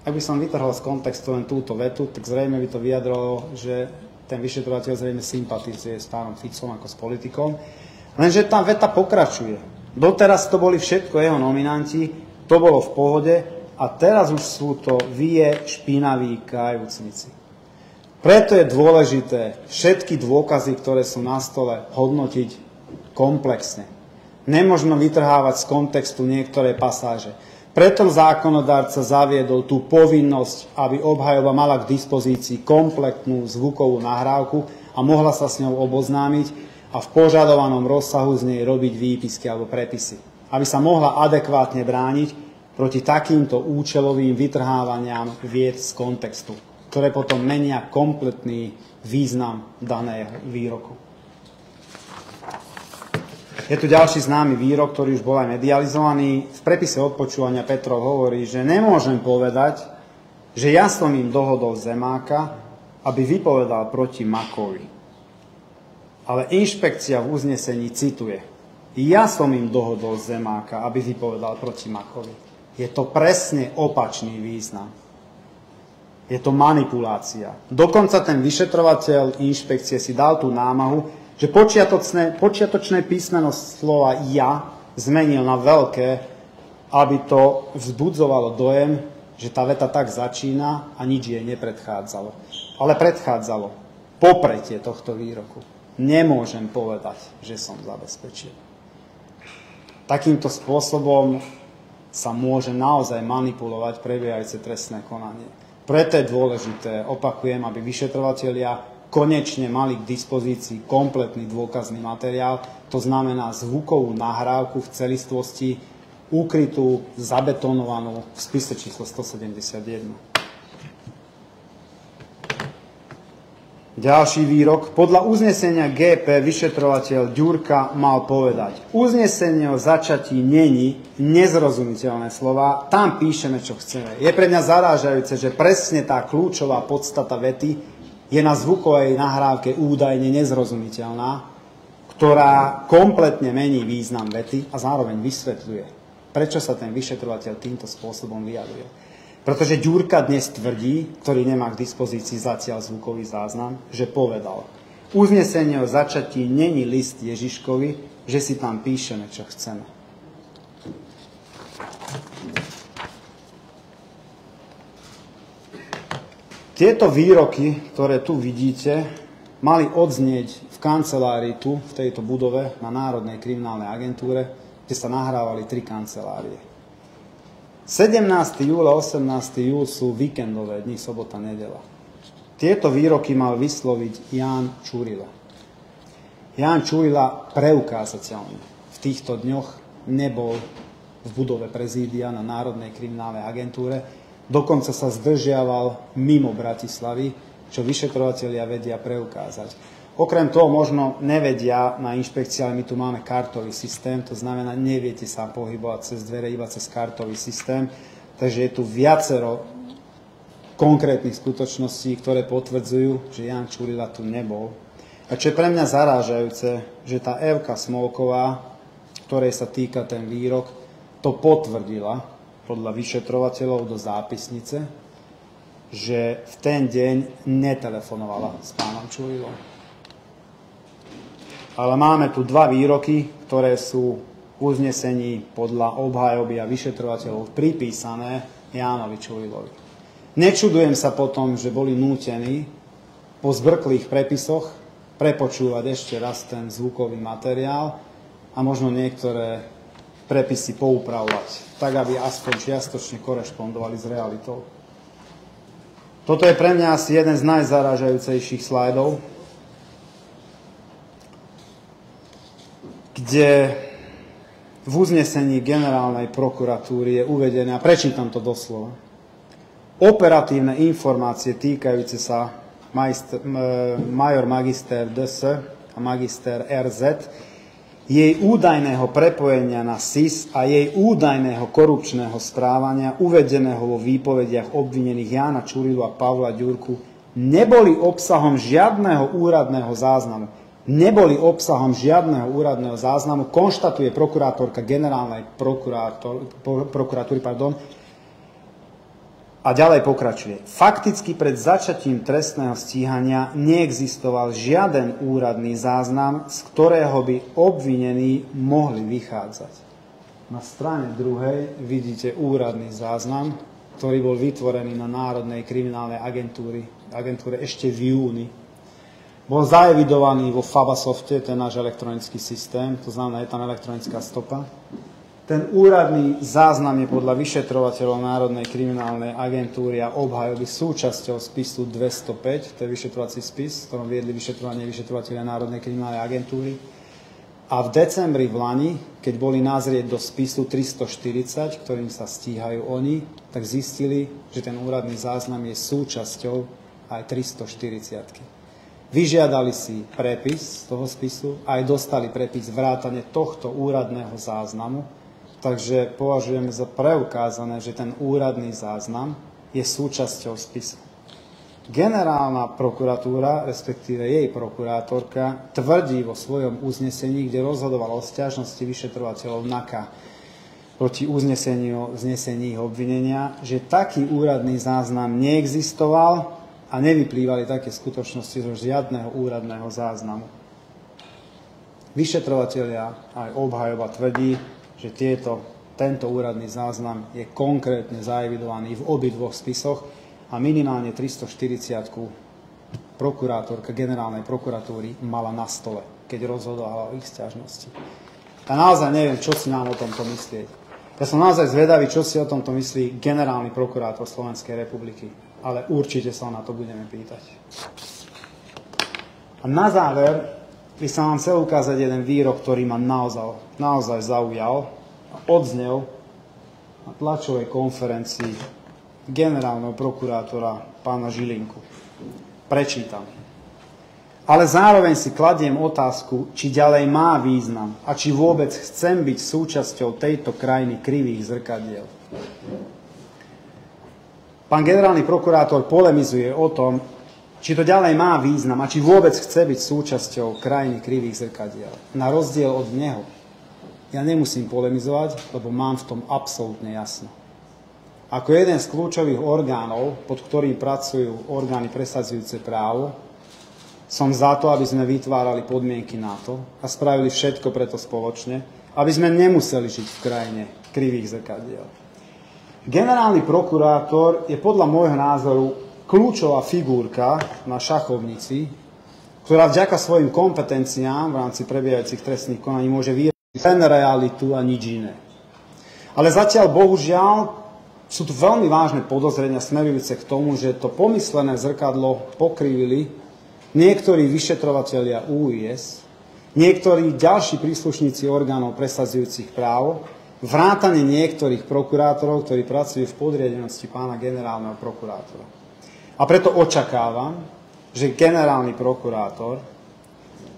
Ak by som vytrhol z kontextu len túto vetu, tak zrejme by to vyjadrilo, že ten vyšetrovateľ zrejme sympatizuje s pánom Ficom ako s politikom. Lenže tá veta pokračuje. Doteraz to boli všetko jeho nominanti, to bolo v pohode a teraz už sú to vie špinaví kajúcnici. Preto je dôležité všetky dôkazy, ktoré sú na stole, hodnotiť komplexne. Nemožno vytrhávať z kontextu niektoré pasáže. Preto zákonodárca zaviedol tú povinnosť, aby obhajoba mala k dispozícii kompletnú zvukovú nahrávku a mohla sa s ňou oboznámiť a v požadovanom rozsahu z nej robiť výpisky alebo prepisy. Aby sa mohla adekvátne brániť proti takýmto účelovým vytrhávaniam vied z kontextu, ktoré potom menia kompletný význam daného výroku. Je tu ďalší známy výrok, ktorý už bol aj medializovaný. V prepise odpočúvania Petrov hovorí, že nemôžem povedať, že ja som im dohodol Zemáka, aby vypovedal proti Makovi. Ale inšpekcia v uznesení cituje. Ja som im dohodol Zemáka, aby vypovedal proti Makovi. Je to presne opačný význam. Je to manipulácia. Dokonca ten vyšetrovateľ inšpekcie si dal tú námahu, že počiatočné, počiatočné písmeno slova ja zmenil na veľké, aby to vzbudzovalo dojem, že tá veta tak začína a nič jej nepredchádzalo. Ale predchádzalo popretie tohto výroku nemôžem povedať, že som zabezpečil. Takýmto spôsobom sa môže naozaj manipulovať prebiehajúce trestné konanie. Preto je dôležité, opakujem, aby vyšetrovatelia konečne mali k dispozícii kompletný dôkazný materiál, to znamená zvukovú nahrávku v celistvosti, ukrytú, zabetonovanú v spise číslo 171. Ďalší výrok. Podľa uznesenia GP vyšetrovateľ Ďurka mal povedať. Uznesenie o začatí není nezrozumiteľné slova, tam píšeme, čo chceme. Je pre mňa zarážajúce, že presne tá kľúčová podstata vety je na zvukovej nahrávke údajne nezrozumiteľná, ktorá kompletne mení význam vety a zároveň vysvetľuje, prečo sa ten vyšetrovateľ týmto spôsobom vyjadruje. Pretože Ďurka dnes tvrdí, ktorý nemá k dispozícii zatiaľ zvukový záznam, že povedal, uznesenie o začatí není list Ježiškovi, že si tam píšeme, čo chceme. Tieto výroky, ktoré tu vidíte, mali odznieť v kancelárii tu, v tejto budove na Národnej kriminálnej agentúre, kde sa nahrávali tri kancelárie. 17. júl a 18. júl sú víkendové dni, sobota, nedela. Tieto výroky mal vysloviť Ján Čurila. Ján Čurila preukázateľne v týchto dňoch nebol v budove prezídia na Národnej kriminálnej agentúre, dokonca sa zdržiaval mimo Bratislavy, čo vyšetrovateľia vedia preukázať. Okrem toho možno nevedia na inšpekcii, ale my tu máme kartový systém, to znamená, neviete sa pohybovať cez dvere iba cez kartový systém, takže je tu viacero konkrétnych skutočností, ktoré potvrdzujú, že Jan Čurila tu nebol. A čo je pre mňa zarážajúce, že tá Evka Smolková, ktorej sa týka ten výrok, to potvrdila podľa vyšetrovateľov do zápisnice, že v ten deň netelefonovala s pánom Čurilom ale máme tu dva výroky, ktoré sú v uznesení podľa obhajoby a vyšetrovateľov pripísané Jánovi Čulilovi. Nečudujem sa potom, že boli nútení po zbrklých prepisoch prepočúvať ešte raz ten zvukový materiál a možno niektoré prepisy poupravovať, tak aby aspoň čiastočne korešpondovali s realitou. Toto je pre mňa asi jeden z najzaražajúcejších slajdov, kde v uznesení generálnej prokuratúry je uvedené, a prečítam to doslova, operatívne informácie týkajúce sa majster, major magister DS a magister RZ, jej údajného prepojenia na SIS a jej údajného korupčného správania uvedeného vo výpovediach obvinených Jána Čurilu a Pavla Ďurku neboli obsahom žiadneho úradného záznamu. Neboli obsahom žiadneho úradného záznamu, konštatuje prokurátorka generálnej prokuratúry, pardon, A ďalej pokračuje. Fakticky pred začatím trestného stíhania neexistoval žiaden úradný záznam, z ktorého by obvinení mohli vychádzať. Na strane druhej vidíte úradný záznam, ktorý bol vytvorený na Národnej kriminálnej agentúry, agentúre ešte v júni. Bol zaevidovaný vo Fabasofte, ten náš elektronický systém, to znamená, je tam elektronická stopa. Ten úradný záznam je podľa vyšetrovateľov Národnej kriminálnej agentúry a obhajoby súčasťou spisu 205, to je vyšetrovací spis, v ktorom viedli vyšetrovanie vyšetrovateľia Národnej kriminálnej agentúry. A v decembri v Lani, keď boli nazrieť do spisu 340, ktorým sa stíhajú oni, tak zistili, že ten úradný záznam je súčasťou aj 340. Vyžiadali si prepis toho spisu, aj dostali prepis vrátane tohto úradného záznamu, Takže považujeme za preukázané, že ten úradný záznam je súčasťou spisu. Generálna prokuratúra, respektíve jej prokurátorka, tvrdí vo svojom uznesení, kde rozhodovala o stiažnosti vyšetrovateľov NAKA proti uzneseniu znesení ich obvinenia, že taký úradný záznam neexistoval a nevyplývali také skutočnosti zo žiadneho úradného záznamu. Vyšetrovateľia aj obhajoba tvrdí, že tieto, tento úradný záznam je konkrétne zaevidovaný v obidvoch spisoch a minimálne 340 prokurátorka generálnej prokuratúry mala na stole, keď rozhodovala o ich stiažnosti. A naozaj neviem, čo si nám o tomto myslieť. Ja som naozaj zvedavý, čo si o tomto myslí generálny prokurátor Slovenskej republiky, ale určite sa na to budeme pýtať. A na záver som vám chcel ukázať jeden výrok, ktorý ma naozaj, naozaj zaujal odznel na tlačovej konferencii generálneho prokurátora pána Žilinku. Prečítam. Ale zároveň si kladiem otázku, či ďalej má význam a či vôbec chcem byť súčasťou tejto krajiny krivých zrkadiel. Pán generálny prokurátor polemizuje o tom, či to ďalej má význam a či vôbec chce byť súčasťou krajiny krivých zrkadiel. Na rozdiel od neho. Ja nemusím polemizovať, lebo mám v tom absolútne jasno. Ako jeden z kľúčových orgánov, pod ktorým pracujú orgány presadzujúce právo, som za to, aby sme vytvárali podmienky na to a spravili všetko preto spoločne, aby sme nemuseli žiť v krajine krivých zrkadiel. Generálny prokurátor je podľa môjho názoru kľúčová figurka na šachovnici, ktorá vďaka svojim kompetenciám v rámci prebiehajúcich trestných konaní môže vyjadriť len realitu a nič iné. Ale zatiaľ, bohužiaľ, sú tu veľmi vážne podozrenia smerujúce k tomu, že to pomyslené zrkadlo pokrivili niektorí vyšetrovateľia UIS, niektorí ďalší príslušníci orgánov presadzujúcich právo, vrátane niektorých prokurátorov, ktorí pracujú v podriadenosti pána generálneho prokurátora. A preto očakávam, že generálny prokurátor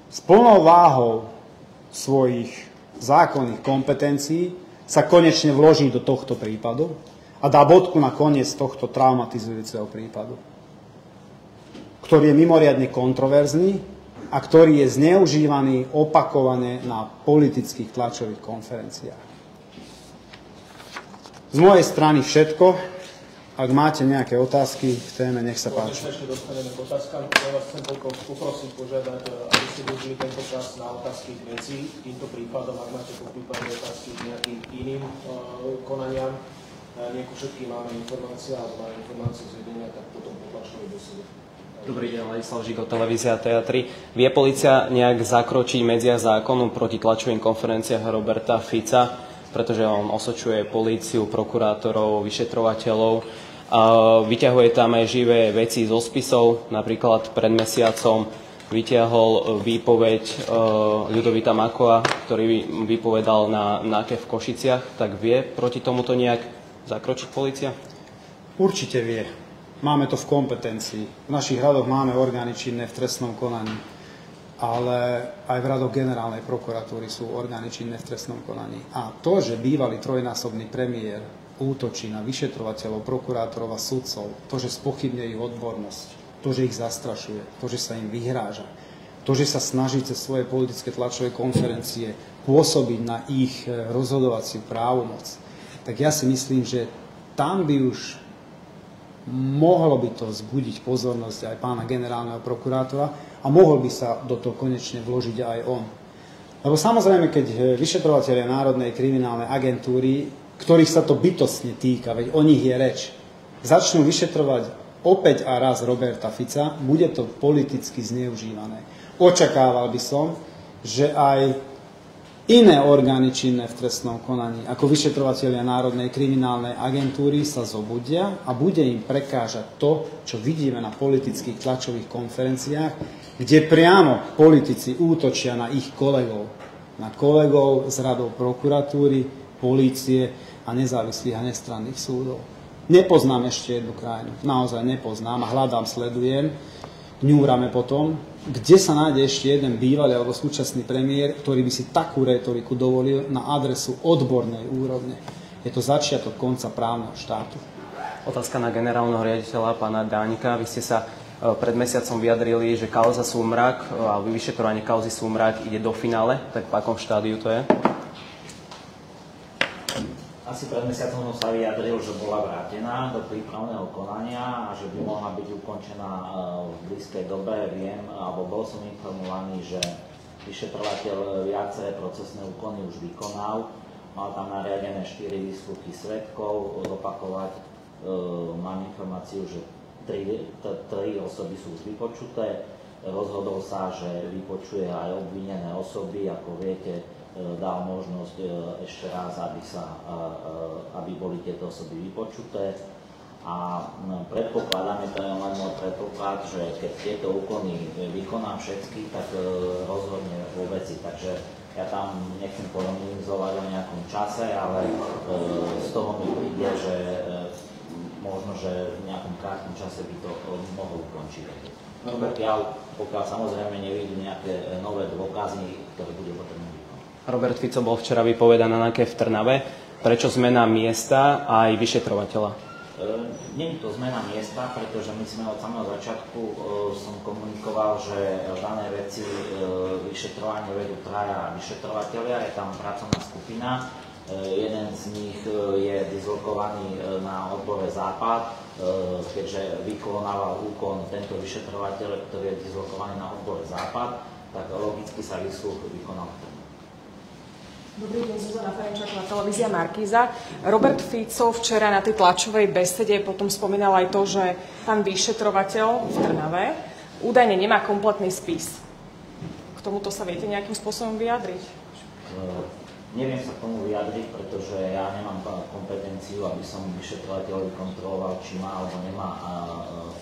s plnou váhou svojich zákonných kompetencií sa konečne vloží do tohto prípadu a dá bodku na koniec tohto traumatizujúceho prípadu, ktorý je mimoriadne kontroverzný a ktorý je zneužívaný opakovane na politických tlačových konferenciách. Z mojej strany všetko. Ak máte nejaké otázky v téme, nech sa páči. sa ešte dostaneme k otázkam. Ja vás chcem poprosiť, požiadať, eh, aby ste využili tento čas na otázky k veci. Týmto prípadom, ak máte po prípade otázky k nejakým iným uh, konaniam, uh, nie ku všetkým máme informácie, alebo máme informácie z vedenia, tak potom potlačili do sebe. Dobrý deň, Ladislav Žigo, televízia TA3. Vie policia nejak zakročiť medzia zákonu proti tlačovým konferenciách Roberta Fica, pretože on osočuje políciu, prokurátorov, vyšetrovateľov Vyťahuje tam aj živé veci zo spisov, napríklad pred mesiacom vyťahol výpoveď e, Ľudovita Makova, ktorý vypovedal na NAKE v Košiciach, tak vie proti tomuto nejak zakročiť policia? Určite vie. Máme to v kompetencii. V našich radoch máme orgány činné v trestnom konaní, ale aj v radoch generálnej prokuratúry sú orgány činné v trestnom konaní. A to, že bývalý trojnásobný premiér útočí na vyšetrovateľov, prokurátorov a sudcov, to, že spochybne ich odbornosť, to, že ich zastrašuje, to, že sa im vyhráža, to, že sa snaží cez svoje politické tlačové konferencie pôsobiť na ich e, rozhodovaciu právomoc, tak ja si myslím, že tam by už mohlo by to zbudiť pozornosť aj pána generálneho prokurátora a mohol by sa do toho konečne vložiť aj on. Lebo samozrejme, keď vyšetrovateľia Národnej kriminálnej agentúry, ktorých sa to bytostne týka, veď o nich je reč, začnú vyšetrovať opäť a raz Roberta Fica, bude to politicky zneužívané. Očakával by som, že aj iné orgány činné v trestnom konaní, ako vyšetrovateľia Národnej kriminálnej agentúry sa zobudia a bude im prekážať to, čo vidíme na politických tlačových konferenciách, kde priamo politici útočia na ich kolegov, na kolegov z radov prokuratúry, polície a nezávislých a nestranných súdov. Nepoznám ešte jednu krajinu, naozaj nepoznám a hľadám, sledujem, ňúrame potom, kde sa nájde ešte jeden bývalý alebo súčasný premiér, ktorý by si takú retoriku dovolil na adresu odbornej úrovne. Je to začiatok konca právneho štátu. Otázka na generálneho riaditeľa, pána Dánika. Vy ste sa e, pred mesiacom vyjadrili, že kauza Súmrak e, a vyšetrovanie kauzy Súmrak ide do finále, tak v akom štádiu to je? Asi pred mesiacom som sa vyjadril, že bola vrátená do prípravného konania a že by mohla byť ukončená e, v blízkej dobe. Viem, alebo bol som informovaný, že vyšetrovateľ viaceré procesné úkony už vykonal. Mal tam nariadené 4 výsluchy svetkov, zopakovať. E, mám informáciu, že 3, 3 osoby sú už vypočuté. Rozhodol sa, že vypočuje aj obvinené osoby, ako viete, dal možnosť e, ešte raz, aby, sa, e, aby boli tieto osoby vypočuté. A predpokladáme, to je len môj predpoklad, že keď tieto úkony vykonám všetky, tak rozhodne vo veci. Takže ja tam nechcem polemizovať o nejakom čase, ale z toho mi príde, že možno, že v nejakom krátkom čase by to mohol ukončiť. Pokiaľ, pokiaľ samozrejme nevidí nejaké nové dôkazy, ktoré bude potrebné Robert Fico bol včera vypovedaný na v Trnave. Prečo zmena miesta a aj vyšetrovateľa? E, je to zmena miesta, pretože my sme od samého začiatku e, som komunikoval, že v danej veci e, vyšetrovanie vedú traja vyšetrovateľia, je tam pracovná skupina, jeden z nich je dizlokovaný na odbore Západ, keďže vykonával úkon tento vyšetrovateľ, ktorý je dizlokovaný na odbore Západ, tak logicky sa vysluch vykonal v Dobrý deň, Zuzana Ferenčáková, televízia Markíza. Robert Fico včera na tej tlačovej besede potom spomínal aj to, že pán vyšetrovateľ v Trnave údajne nemá kompletný spis. K tomuto sa viete nejakým spôsobom vyjadriť? Uh, neviem sa k tomu vyjadriť, pretože ja nemám kompetenciu, aby som vyšetrovateľovi kontroloval, či má alebo nemá uh,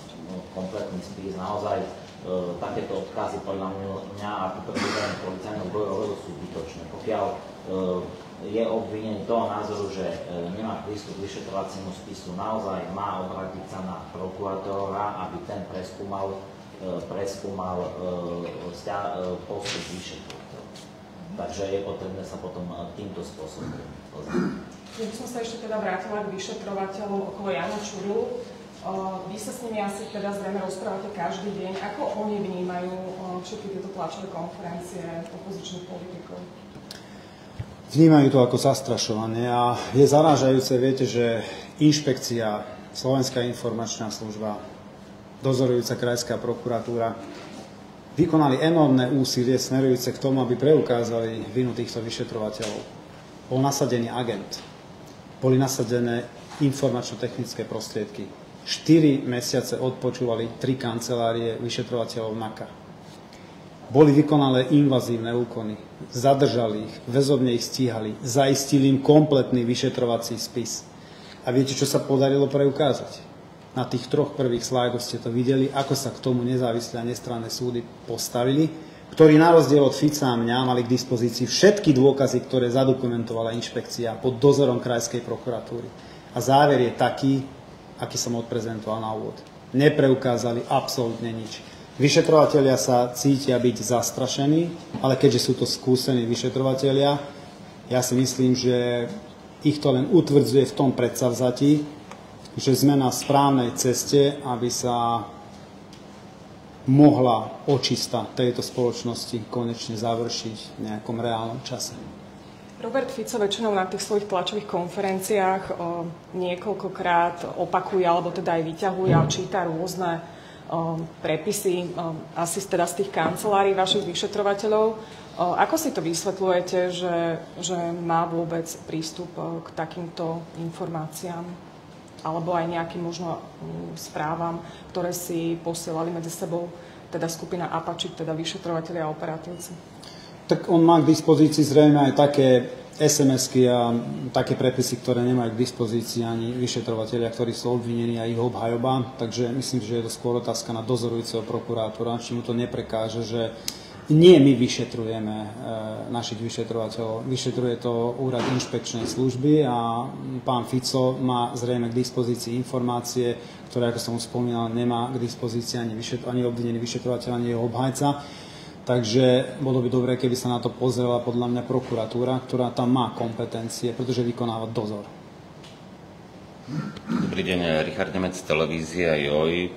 kompletný spis. Naozaj uh, takéto odkazy podľa mňa ako prezident policajného boju sú zbytočné. Pokiaľ je obvinený toho názoru, že eh, nemá prístup k vyšetrovaciemu spisu, naozaj má obrátiť sa na prokurátora, aby ten preskúmal, eh, preskúmal postup vyšetrovateľa. Takže je potrebné sa potom týmto spôsobom. Ja by som sa ešte teda vrátila k vyšetrovateľom okolo Jana Čurilu. Vy sa s nimi asi teda zrejme rozprávate každý deň. Ako oni vnímajú všetky tieto tlačové konferencie opozičných politikov? Vnímajú to ako zastrašovanie a je zarážajúce, viete, že inšpekcia, Slovenská informačná služba, dozorujúca krajská prokuratúra vykonali enormné úsilie smerujúce k tomu, aby preukázali vinu týchto vyšetrovateľov. Bol nasadený agent, boli nasadené informačno-technické prostriedky. 4 mesiace odpočúvali tri kancelárie vyšetrovateľov NAKA boli vykonané invazívne úkony, zadržali ich, väzobne ich stíhali, zaistili im kompletný vyšetrovací spis. A viete, čo sa podarilo preukázať? Na tých troch prvých slajdoch ste to videli, ako sa k tomu nezávislé a nestranné súdy postavili, ktorí na rozdiel od Fica a mňa mali k dispozícii všetky dôkazy, ktoré zadokumentovala inšpekcia pod dozorom Krajskej prokuratúry. A záver je taký, aký som odprezentoval na úvod. Nepreukázali absolútne nič. Vyšetrovatelia sa cítia byť zastrašení, ale keďže sú to skúsení vyšetrovatelia, ja si myslím, že ich to len utvrdzuje v tom predsavzatí, že sme na správnej ceste, aby sa mohla očista tejto spoločnosti konečne završiť v nejakom reálnom čase. Robert Fico väčšinou na tých svojich tlačových konferenciách o, niekoľkokrát opakuje, alebo teda aj vyťahuje a číta rôzne prepisy, o, asi teda z tých kancelárií vašich vyšetrovateľov. O, ako si to vysvetľujete, že, že má vôbec prístup k takýmto informáciám? Alebo aj nejakým možno správam, ktoré si posielali medzi sebou teda skupina APAČIK, teda vyšetrovateľi a operatívci? Tak on má k dispozícii zrejme aj také SMS-ky a také prepisy, ktoré nemajú k dispozícii ani vyšetrovateľia, ktorí sú obvinení a ich obhajoba. Takže myslím, že je to skôr otázka na dozorujúceho prokurátora, či mu to neprekáže, že nie my vyšetrujeme e, našich vyšetrovateľov, vyšetruje to úrad inšpekčnej služby a pán Fico má zrejme k dispozícii informácie, ktoré, ako som už spomínal, nemá k dispozícii ani, vyšetro, ani obvinený vyšetrovateľ, ani jeho obhajca. Takže bolo by dobré, keby sa na to pozrela podľa mňa prokuratúra, ktorá tam má kompetencie, pretože vykonáva dozor. Dobrý deň, Richard Nemec, televízia JOJ.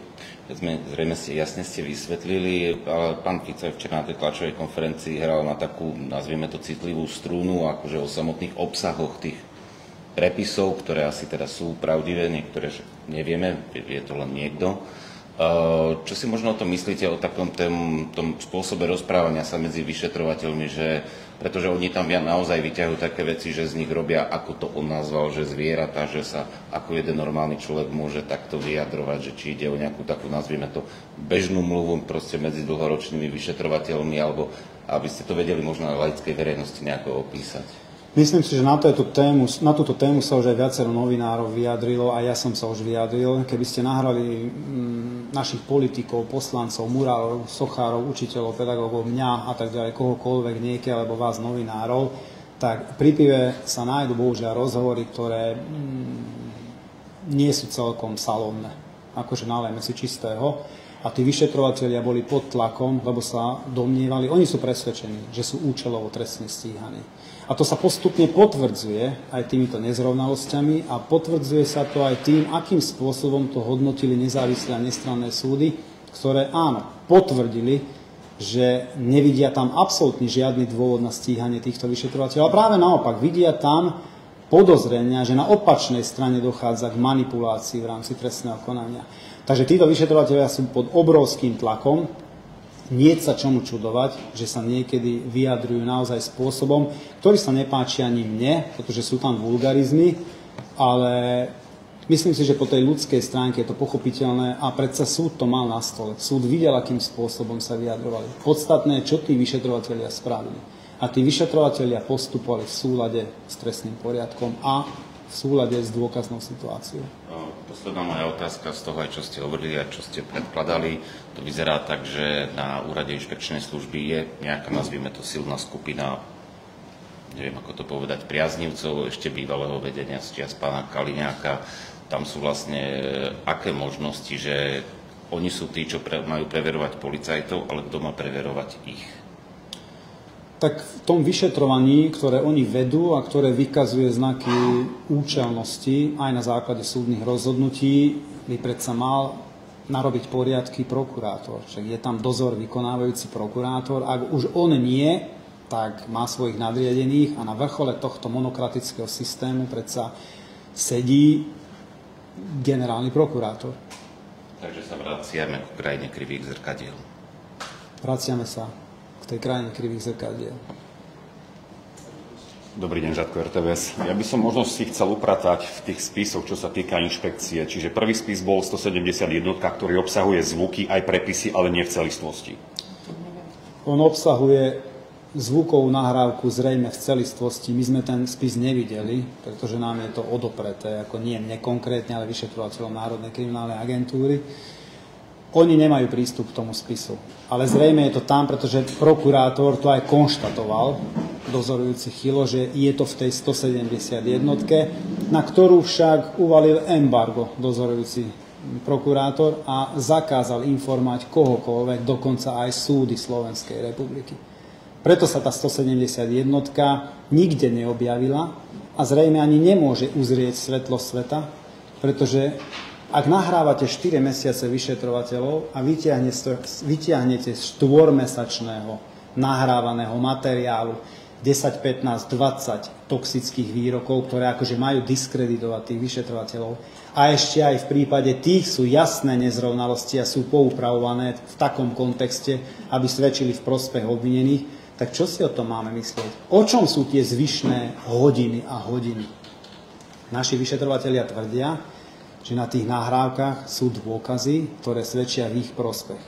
Zrejme ste jasne ste vysvetlili, ale pán Fico včera na tej tlačovej konferencii hral na takú, nazvieme to, citlivú strúnu, akože o samotných obsahoch tých prepisov, ktoré asi teda sú pravdivé, niektoré nevieme, je to len niekto. Eh, čo si možno o tom myslíte, o takom tém, tom spôsobe rozprávania sa medzi vyšetrovateľmi, že pretože oni tam naozaj vyťahujú také veci, že z nich robia, ako to on nazval, že zvieratá, že sa ako jeden normálny človek môže takto vyjadrovať, že či ide o nejakú takú, nazvime to, bežnú mluvu proste medzi dlhoročnými vyšetrovateľmi, alebo aby ste to vedeli možno na laickej verejnosti nejako opísať. Myslím si, že na, túto tému, na túto tému sa už aj viacero novinárov vyjadrilo a ja som sa už vyjadril. Keby ste nahrali mm, našich politikov, poslancov, murálov, sochárov, učiteľov, pedagógov, mňa a tak ďalej, kohokoľvek niekde, alebo vás novinárov, tak pri pive sa nájdu bohužiaľ rozhovory, ktoré mm, nie sú celkom salónne. Akože nalejme si čistého. A tí vyšetrovateľia boli pod tlakom, lebo sa domnievali, oni sú presvedčení, že sú účelovo trestne stíhaní. A to sa postupne potvrdzuje aj týmito nezrovnalosťami a potvrdzuje sa to aj tým, akým spôsobom to hodnotili nezávislé a nestranné súdy, ktoré áno, potvrdili, že nevidia tam absolútne žiadny dôvod na stíhanie týchto vyšetrovateľov. A práve naopak, vidia tam podozrenia, že na opačnej strane dochádza k manipulácii v rámci trestného konania. Takže títo vyšetrovateľia sú pod obrovským tlakom, nie sa čomu čudovať, že sa niekedy vyjadrujú naozaj spôsobom, ktorý sa nepáči ani mne, pretože sú tam vulgarizmy, ale myslím si, že po tej ľudskej stránke je to pochopiteľné a predsa súd to mal na stole. Súd videl, akým spôsobom sa vyjadrovali. Podstatné, čo tí vyšetrovateľia spravili. A tí vyšetrovateľia postupovali v súlade s trestným poriadkom a v súlade s dôkaznou situáciou. Posledná moja otázka z toho, aj čo ste hovorili a čo ste predkladali, to vyzerá tak, že na úrade inšpekčnej služby je nejaká, nazvime to, silná skupina, neviem ako to povedať, priaznivcov ešte bývalého vedenia z čias pána Kaliňáka. Tam sú vlastne aké možnosti, že oni sú tí, čo pre, majú preverovať policajtov, ale kto má preverovať ich? Tak v tom vyšetrovaní, ktoré oni vedú a ktoré vykazuje znaky účelnosti aj na základe súdnych rozhodnutí, by predsa mal narobiť poriadky prokurátor. Však je tam dozor vykonávajúci prokurátor. Ak už on nie, tak má svojich nadriadených a na vrchole tohto monokratického systému predsa sedí generálny prokurátor. Takže sa vraciame k krajine krivých zrkadiel. Vraciame sa tej krajine krivých zrkadiel. Dobrý deň, Žadko RTVS. Ja by som možno si chcel upratať v tých spisoch, čo sa týka inšpekcie. Čiže prvý spis bol 171, ktorý obsahuje zvuky, aj prepisy, ale nie v celistvosti. On obsahuje zvukovú nahrávku zrejme v celistvosti. My sme ten spis nevideli, pretože nám je to odopreté, ako nie mne konkrétne, ale vyšetrovateľom Národnej kriminálnej agentúry. Oni nemajú prístup k tomu spisu. Ale zrejme je to tam, pretože prokurátor to aj konštatoval, dozorujúci Chilo, že je to v tej 171, na ktorú však uvalil embargo dozorujúci prokurátor a zakázal informovať kohokoľvek, dokonca aj súdy Slovenskej republiky. Preto sa tá 171 nikde neobjavila a zrejme ani nemôže uzrieť svetlo sveta, pretože ak nahrávate 4 mesiace vyšetrovateľov a vytiahnete z štvormesačného nahrávaného materiálu 10, 15, 20 toxických výrokov, ktoré akože majú diskreditovať tých vyšetrovateľov. A ešte aj v prípade tých sú jasné nezrovnalosti a sú poupravované v takom kontexte, aby svedčili v prospech obvinených. Tak čo si o tom máme myslieť? O čom sú tie zvyšné hodiny a hodiny? Naši vyšetrovateľia tvrdia, že na tých nahrávkach sú dôkazy, ktoré svedčia v ich prospech.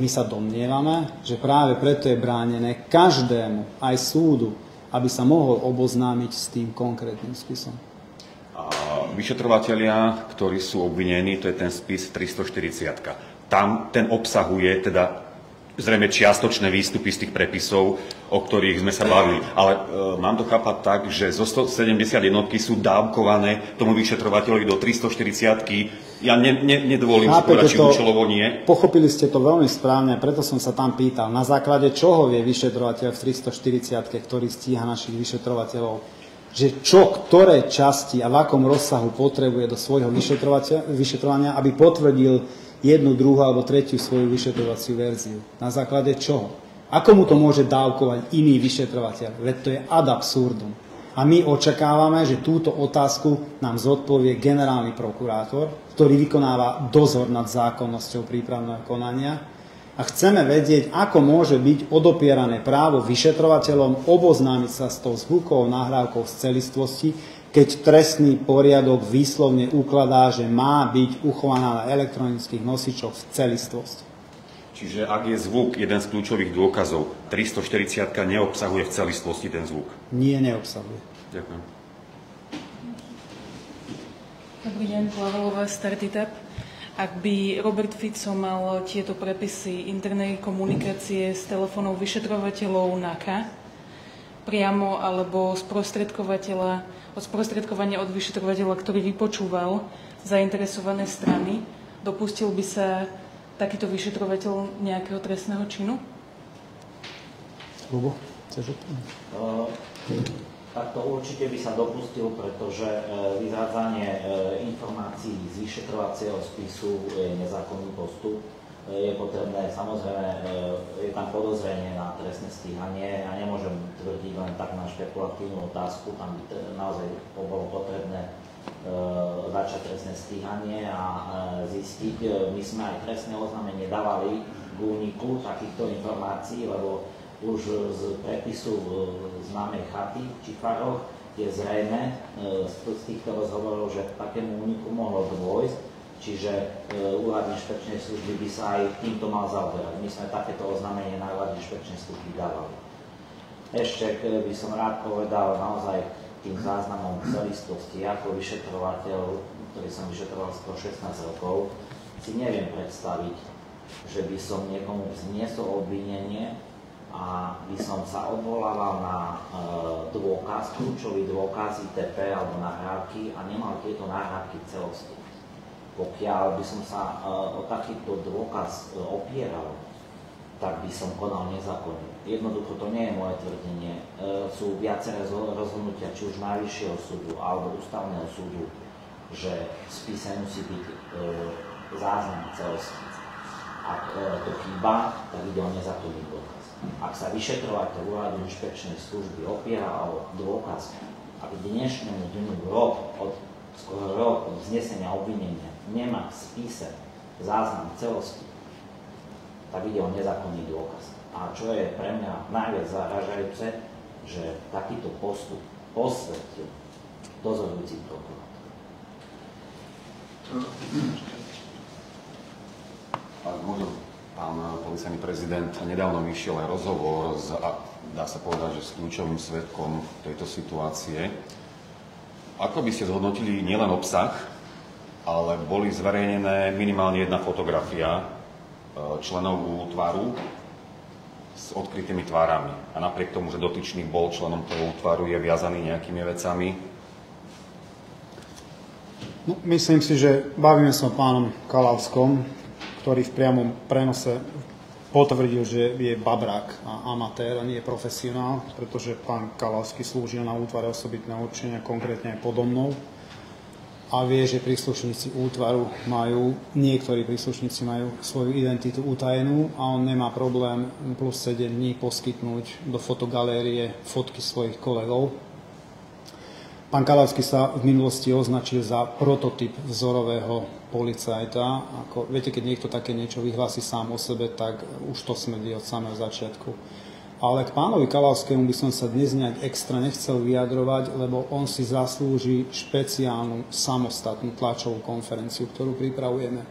My sa domnievame, že práve preto je bránené každému, aj súdu, aby sa mohol oboznámiť s tým konkrétnym spisom. A vyšetrovatelia, ktorí sú obvinení, to je ten spis 340. Tam ten obsahuje teda zrejme čiastočné výstupy z tých prepisov, o ktorých sme sa bavili. Ale e, mám to chápať tak, že zo 170 jednotky sú dávkované tomu vyšetrovateľovi do 340 Ja ne, ne, nedovolím povedať, či účelovo nie. Pochopili ste to veľmi správne, preto som sa tam pýtal, na základe čoho vie vyšetrovateľ v 340 ktorý stíha našich vyšetrovateľov, že čo, ktoré časti a v akom rozsahu potrebuje do svojho vyšetrovania, aby potvrdil jednu, druhú alebo tretiu svoju vyšetrovaciu verziu. Na základe čoho? Ako mu to môže dávkovať iný vyšetrovateľ? Veď to je ad absurdum. A my očakávame, že túto otázku nám zodpovie generálny prokurátor, ktorý vykonáva dozor nad zákonnosťou prípravného konania. A chceme vedieť, ako môže byť odopierané právo vyšetrovateľom oboznámiť sa s tou zvukovou nahrávkou z celistvosti, keď trestný poriadok výslovne ukladá, že má byť uchovaná na elektronických nosičoch v celistvosti. Čiže ak je zvuk jeden z kľúčových dôkazov, 340 neobsahuje v celistvosti ten zvuk? Nie, neobsahuje. Ďakujem. Dobrý deň, Plavelová Startitap. Ak by Robert Fico mal tieto prepisy internej komunikácie s telefónov vyšetrovateľov NAKA priamo alebo sprostredkovateľa od sprostredkovania od vyšetrovateľa, ktorý vypočúval zainteresované strany, dopustil by sa takýto vyšetrovateľ nejakého trestného činu? Lubo, chceš uh, tak to určite by sa dopustil, pretože uh, vyzrádzanie uh, informácií z vyšetrovacieho spisu je nezákonný postup. Uh, je potrebné, samozrejme, je tam podozrenie na trestné stíhanie. Ja nemôžem tvrdiť len tak na špekulatívnu otázku, tam by naozaj bolo potrebné začať trestné stíhanie a zistiť. My sme aj trestné oznámenie dávali k úniku takýchto informácií, lebo už z prepisu známej chaty v Čifaroch je zrejme z týchto rozhovorov, že k takému úniku mohlo dôjsť, čiže úrad inšpekčnej služby by sa aj týmto mal zaoberať. My sme takéto oznámenie na úrad inšpekčnej služby dávali. Ešte by som rád povedal naozaj tým záznamom celistvosti ako vyšetrovateľ, ktorý som vyšetroval skoro 16 rokov, si neviem predstaviť, že by som niekomu zniesol obvinenie a by som sa odvolával na e, dôkaz, kľúčový dôkaz ITP alebo nahrávky a nemal tieto nahrávky celosti. Pokiaľ by som sa e, o takýto dôkaz e, opieral, tak by som konal nezákonne. Jednoducho to nie je moje tvrdenie. E, sú viaceré rozhodnutia, či už Najvyššieho súdu alebo Ústavného súdu, že spise musí byť záznam celosti. Ak to chýba, tak ide o nezákonný dôkaz. Ak sa vyšetrovateľ úradu inšpekčnej služby opiera o dôkaz, ak dnešnému dňu rok od skoro rok od vznesenia obvinenia nemá v spise záznam celosti, tak ide o nezákonný dôkaz. A čo je pre mňa najviac zaražajúce, že takýto postup posvetil dozorujúci prokurátor. Ak môžem, pán policajný prezident, nedávno vyšiel aj rozhovor s, dá sa povedať, že s kľúčovým svetkom tejto situácie. Ako by ste zhodnotili nielen obsah, ale boli zverejnené minimálne jedna fotografia e, členov útvaru s odkrytými tvárami. A napriek tomu, že dotyčný bol členom toho útvaru, je viazaný nejakými vecami. No, myslím si, že bavíme sa o pánom Kalavskom, ktorý v priamom prenose potvrdil, že je babrák a amatér a nie profesionál, pretože pán Kalavský slúžil na útvare osobitného určenia, konkrétne aj podo mnou. A vie, že príslušníci útvaru majú, niektorí príslušníci majú svoju identitu utajenú a on nemá problém plus 7 dní poskytnúť do fotogalérie fotky svojich kolegov. Pán Kalavský sa v minulosti označil za prototyp vzorového policajta. Ako, viete, keď niekto také niečo vyhlási sám o sebe, tak už to smrdí od samého začiatku. Ale k pánovi Kalavskému by som sa dnes nejak extra nechcel vyjadrovať, lebo on si zaslúži špeciálnu samostatnú tlačovú konferenciu, ktorú pripravujeme.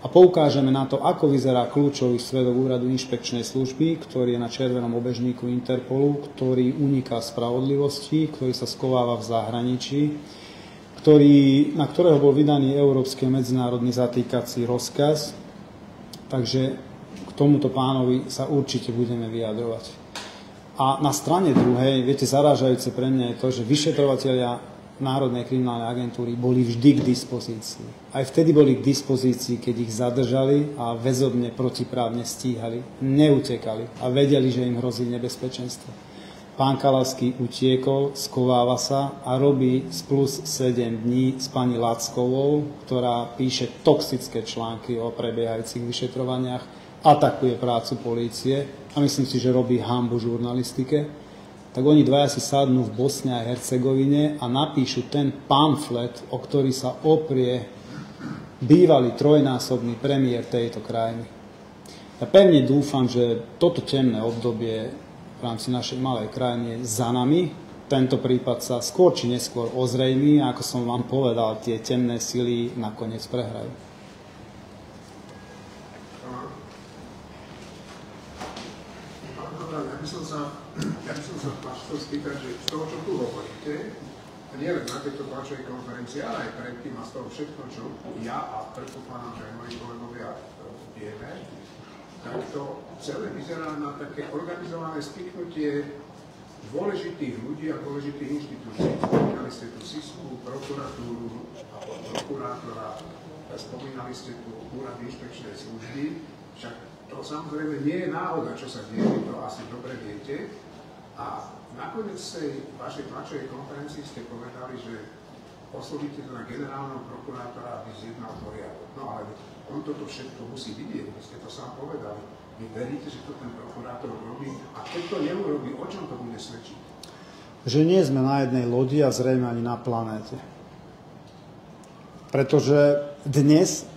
A poukážeme na to, ako vyzerá kľúčový svedok úradu inšpekčnej služby, ktorý je na červenom obežníku Interpolu, ktorý uniká spravodlivosti, ktorý sa skováva v zahraničí, ktorý, na ktorého bol vydaný Európsky medzinárodný zatýkací rozkaz. Takže k tomuto pánovi sa určite budeme vyjadrovať. A na strane druhej, viete, zarážajúce pre mňa je to, že vyšetrovateľia Národnej kriminálnej agentúry boli vždy k dispozícii. Aj vtedy boli k dispozícii, keď ich zadržali a väzobne protiprávne stíhali. Neutekali a vedeli, že im hrozí nebezpečenstvo. Pán Kalavský utiekol, skováva sa a robí z plus 7 dní s pani Lackovou, ktorá píše toxické články o prebiehajúcich vyšetrovaniach, atakuje prácu polície a myslím si, že robí hambu žurnalistike, tak oni dvaja si sadnú v Bosne a Hercegovine a napíšu ten pamflet, o ktorý sa oprie bývalý trojnásobný premiér tejto krajiny. Ja pevne dúfam, že toto temné obdobie v rámci našej malej krajiny je za nami. Tento prípad sa skôr či neskôr ozrejmí a ako som vám povedal, tie temné sily nakoniec prehrajú. ja by som sa vás chcel spýtať, že z toho, čo tu hovoríte, a nie len na tejto tlačovej konferencii, ale aj predtým a z toho všetko, čo ja a predpokladám, že aj moji kolegovia e, vieme, tak to celé vyzerá na také organizované spiknutie dôležitých ľudí a dôležitých inštitúcií. Spomínali ste tu SISku, prokuratúru, alebo prokurátora, spomínali ste tu úrad inšpekčnej služby, však to samozrejme nie je náhoda, čo sa deje, to asi dobre viete. A nakoniec tej vašej tlačovej konferencii ste povedali, že oslovíte teda generálneho prokurátora, aby zjednal poriadok. No ale on toto všetko musí vidieť, vy ste to sám povedali. Vy veríte, že to ten prokurátor robí a keď to neurobí, o čom to bude svedčiť? Že nie sme na jednej lodi a zrejme ani na planéte. Pretože dnes,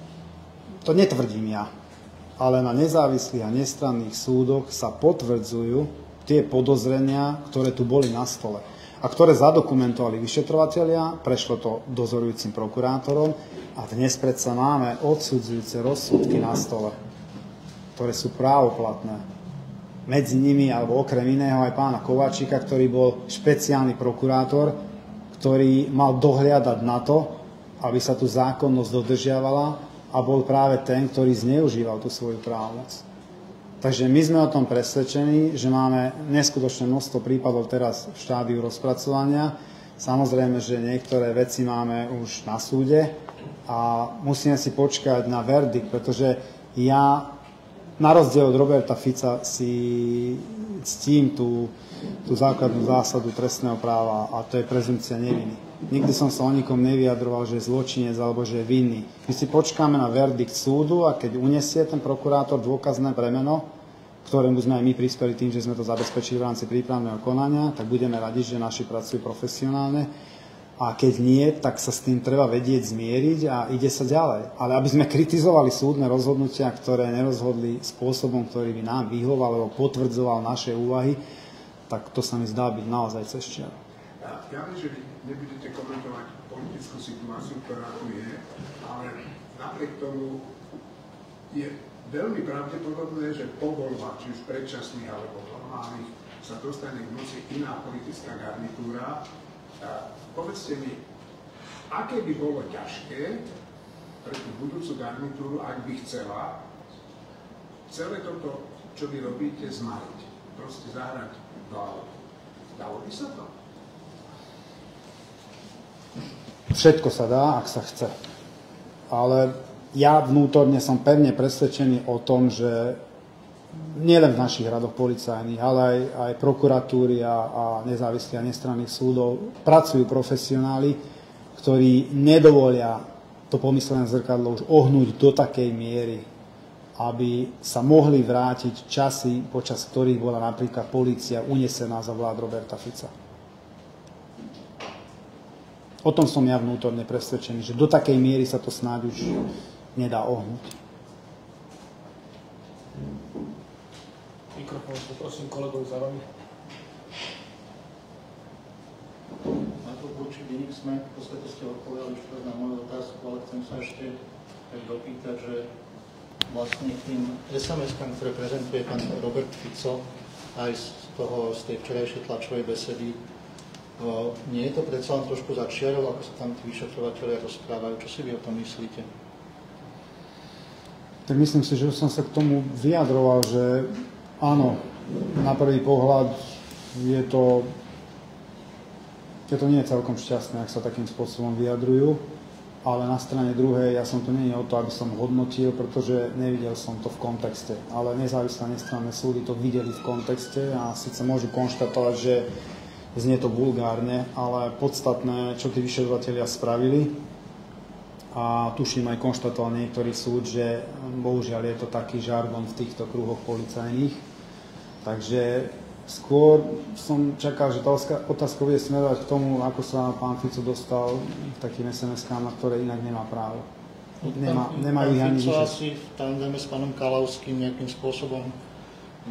to netvrdím ja, ale na nezávislých a nestranných súdoch sa potvrdzujú tie podozrenia, ktoré tu boli na stole a ktoré zadokumentovali vyšetrovateľia, prešlo to dozorujúcim prokurátorom a dnes predsa máme odsudzujúce rozsudky na stole, ktoré sú právoplatné. Medzi nimi, alebo okrem iného aj pána Kovačíka, ktorý bol špeciálny prokurátor, ktorý mal dohliadať na to, aby sa tu zákonnosť dodržiavala a bol práve ten, ktorý zneužíval tú svoju právomoc. Takže my sme o tom presvedčení, že máme neskutočné množstvo prípadov teraz v štádiu rozpracovania. Samozrejme, že niektoré veci máme už na súde a musíme si počkať na verdikt, pretože ja na rozdiel od Roberta Fica si ctím tú, tú základnú zásadu trestného práva a to je prezumcia neviny. Nikdy som sa o nikom nevyjadroval, že je zločinec alebo že je vinný. My si počkáme na verdikt súdu a keď unesie ten prokurátor dôkazné bremeno, ktorému sme aj my prispeli tým, že sme to zabezpečili v rámci prípravného konania, tak budeme radi, že naši pracujú profesionálne. A keď nie, tak sa s tým treba vedieť zmieriť a ide sa ďalej. Ale aby sme kritizovali súdne rozhodnutia, ktoré nerozhodli spôsobom, ktorý by nám vyhoval alebo potvrdzoval naše úvahy, tak to sa mi zdá byť naozaj cez čiaru. Ja, viem, že vy nebudete komentovať politickú situáciu, ktorá tu je, ale napriek tomu je veľmi pravdepodobné, že po voľbách, či už predčasných alebo normálnych, sa dostane k moci iná politická garnitúra. Povedzte mi, aké by bolo ťažké pre tú budúcu garnitúru, ak by chcela celé toto, čo vy robíte, zmariť. Proste zahrať do. Dalo by sa to? Všetko sa dá, ak sa chce. Ale ja vnútorne som pevne presvedčený o tom, že nielen v našich radoch policajných, ale aj, aj prokuratúry a, a nezávislých a nestranných súdov pracujú profesionáli, ktorí nedovolia to pomyslené zrkadlo už ohnúť do takej miery, aby sa mohli vrátiť časy, počas ktorých bola napríklad polícia unesená za vlád Roberta Fica. O tom som ja vnútorne presvedčený, že do takej miery sa to snáď už nedá ohnúť. Mikrofón, poprosím kolegov za vami. Na to určite iných sme, v podstate ste odpovedali už na moju otázku, ale chcem sa ešte tak dopýtať, že vlastne tým SMS-kám, ktoré prezentuje pán Robert Fico, aj z, toho, z tej včerajšej tlačovej besedy, o, nie je to predsa len trošku začiarov, ako sa tam tí vyšetrovateľia rozprávajú. Čo si vy o tom myslíte? Tak myslím si, že som sa k tomu vyjadroval, že áno, na prvý pohľad je to že to nie je celkom šťastné, ak sa takým spôsobom vyjadrujú, ale na strane druhej ja som tu nie o to, aby som hodnotil, pretože nevidel som to v kontexte. Ale nezávislé nestranné súdy to videli v kontexte a síce môžu konštatovať, že znie to vulgárne, ale podstatné, čo tí vyšetrovateľia spravili, a tuším aj konštatoval niektorý súd, že bohužiaľ je to taký žargon v týchto kruhoch policajných. Takže Skôr som čakal, že tá otázka bude smerovať k tomu, ako sa pán Fico dostal k takým SMS-kám, na ktoré inak nemá právo. Nemá, nemajú ich ani Fico asi v tandeme s pánom Kalavským nejakým spôsobom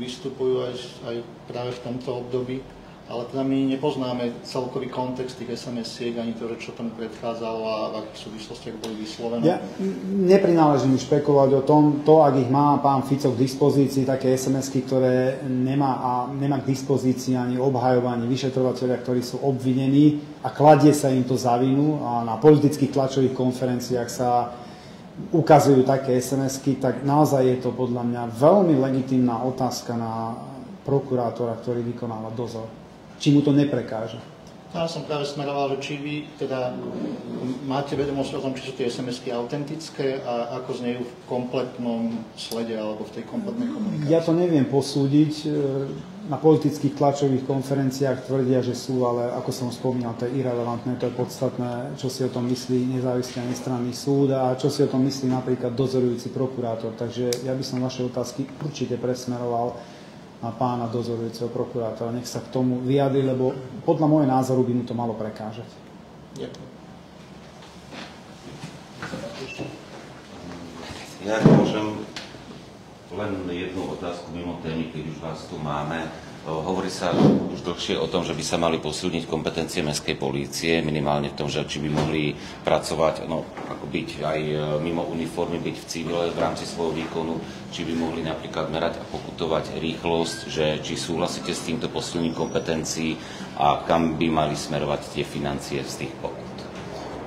vystupujú aj, aj práve v tomto období ale teda my nepoznáme celkový kontext tých SMS-iek, ani to, čo tomu predchádzalo a v akých súvislostiach boli vyslovené. Ja neprináleží mi špekulovať o tom, to, ak ich má pán Fico k dispozícii, také SMS-ky, ktoré nemá, a nemá k dispozícii ani obhajovanie vyšetrovateľia, ktorí sú obvinení a kladie sa im to za vinu a na politických tlačových konferenciách sa ukazujú také SMS-ky, tak naozaj je to podľa mňa veľmi legitímna otázka na prokurátora, ktorý vykonáva dozor či mu to neprekáže. Ja som práve smeroval, že či vy teda máte vedomosť o tom, či sú tie SMS-ky autentické a ako znejú v kompletnom slede alebo v tej kompletnej komunikácii. Ja to neviem posúdiť. Na politických tlačových konferenciách tvrdia, že sú, ale ako som spomínal, to je irrelevantné, to je podstatné, čo si o tom myslí nezávislý a nestranný súd a čo si o tom myslí napríklad dozorujúci prokurátor. Takže ja by som vaše otázky určite presmeroval pána dozorujúceho prokurátora. Nech sa k tomu vyjadri, lebo podľa môjho názoru by mu to malo prekážať. Ďakujem. Ja môžem len jednu otázku mimo témy, keď už vás tu máme. Hovorí sa už dlhšie o tom, že by sa mali posilniť kompetencie mestskej polície, minimálne v tom, že či by mohli pracovať, no, ako byť aj e, mimo uniformy, byť v civile v rámci svojho výkonu, či by mohli napríklad merať a pokutovať rýchlosť, že či súhlasíte s týmto posilnením kompetencií a kam by mali smerovať tie financie z tých pokut.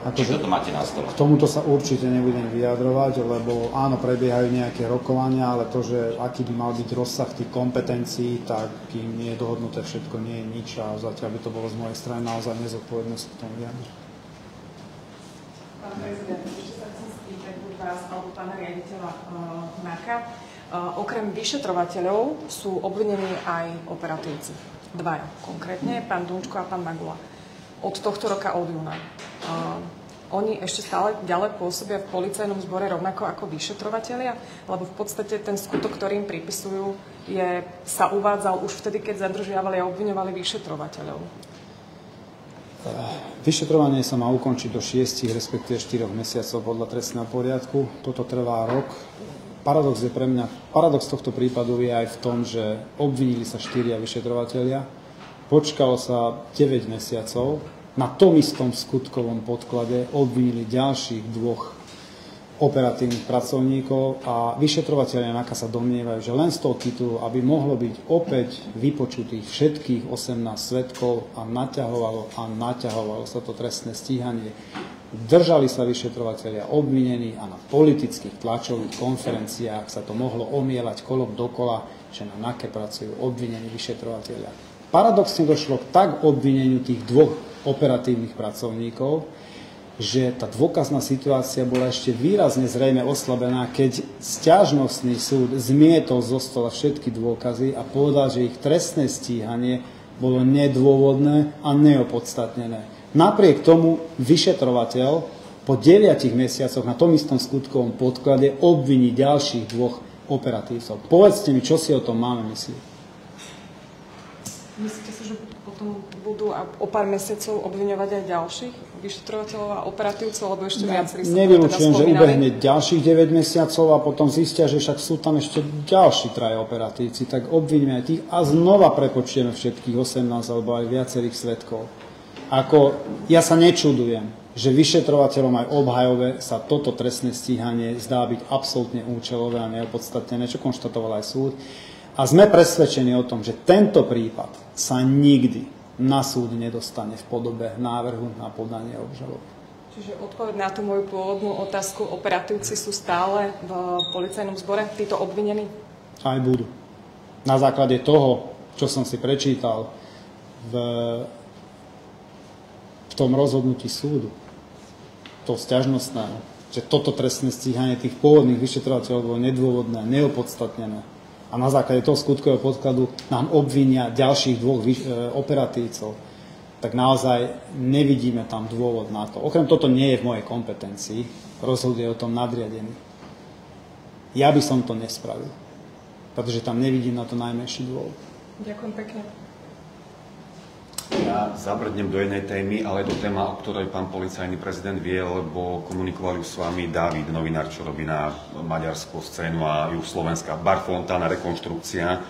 Či akože toto máte na stole? K tomuto sa určite nebudem vyjadrovať, lebo áno, prebiehajú nejaké rokovania, ale to, že aký by mal byť rozsah tých kompetencií, tak kým nie je dohodnuté všetko, nie je nič a zatiaľ by to bolo z mojej strany naozaj nezodpovednosť k tomu vyjadriť. Pán prezident, ešte sa chcem spýtať buď vás alebo pána riaditeľa uh, Marka. Uh, okrem vyšetrovateľov sú obvinení aj operatívci. Dvaja konkrétne, pán Dunčko a pán Magula od tohto roka od júna. Oni ešte stále ďalej pôsobia v policajnom zbore rovnako ako vyšetrovateľia, lebo v podstate ten skutok, ktorý im pripisujú, je, sa uvádzal už vtedy, keď zadržiavali a obviňovali vyšetrovateľov. Vyšetrovanie sa má ukončiť do 6, respektíve 4 mesiacov podľa trestného poriadku. Toto trvá rok. Paradox je pre mňa, paradox tohto prípadu je aj v tom, že obvinili sa štyria vyšetrovateľia, počkalo sa 9 mesiacov, na tom istom skutkovom podklade obvinili ďalších dvoch operatívnych pracovníkov a vyšetrovateľia NAKA sa domnievajú, že len z toho titulu, aby mohlo byť opäť vypočutých všetkých 18 svetkov a naťahovalo a naťahovalo sa to trestné stíhanie, držali sa vyšetrovateľia obvinení a na politických tlačových konferenciách sa to mohlo omielať kolom dokola, že na NAKE pracujú obvinení vyšetrovateľia. Paradoxne došlo k tak obvineniu tých dvoch operatívnych pracovníkov, že tá dôkazná situácia bola ešte výrazne zrejme oslabená, keď stiažnostný súd zmietol zo stola všetky dôkazy a povedal, že ich trestné stíhanie bolo nedôvodné a neopodstatnené. Napriek tomu vyšetrovateľ po 9 mesiacoch na tom istom skutkovom podklade obviní ďalších dvoch operatívcov. Povedzte mi, čo si o tom máme myslieť. Myslíte si, že potom budú o pár mesiacov obviňovať aj ďalších vyšetrovateľov a operatívcov, alebo ešte viacerí sa Nevylučujem, teda že ubehne ďalších 9 mesiacov a potom zistia, že však sú tam ešte ďalší traje operatívci, tak obviníme aj tých a znova prepočujeme všetkých 18 alebo aj viacerých svetkov. Ako, ja sa nečudujem, že vyšetrovateľom aj obhajové sa toto trestné stíhanie zdá byť absolútne účelové a neopodstatnené, čo konštatoval aj súd. A sme presvedčení o tom, že tento prípad sa nikdy na súd nedostane v podobe návrhu na podanie obžaloby. Čiže odpoveď na tú moju pôvodnú otázku, operatívci sú stále v policajnom zbore, títo obvinení? Aj budú. Na základe toho, čo som si prečítal v, v tom rozhodnutí súdu, toho sťažnostného, že toto trestné stíhanie tých pôvodných vyšetrovateľov bolo nedôvodné, neopodstatnené. A na základe toho skutkového podkladu nám obvinia ďalších dvoch e, operatívcov. Tak naozaj nevidíme tam dôvod na to. Okrem toto nie je v mojej kompetencii. Rozhoduje o tom nadriadený. Ja by som to nespravil. Pretože tam nevidím na to najmenší dôvod. Ďakujem pekne. Ja zabrdnem do jednej témy, ale je to téma, o ktorej pán policajný prezident vie, lebo komunikovali s vami David, novinár, čo robí na maďarskú scénu a juh Slovenska. Bar Fontana, rekonštrukcia.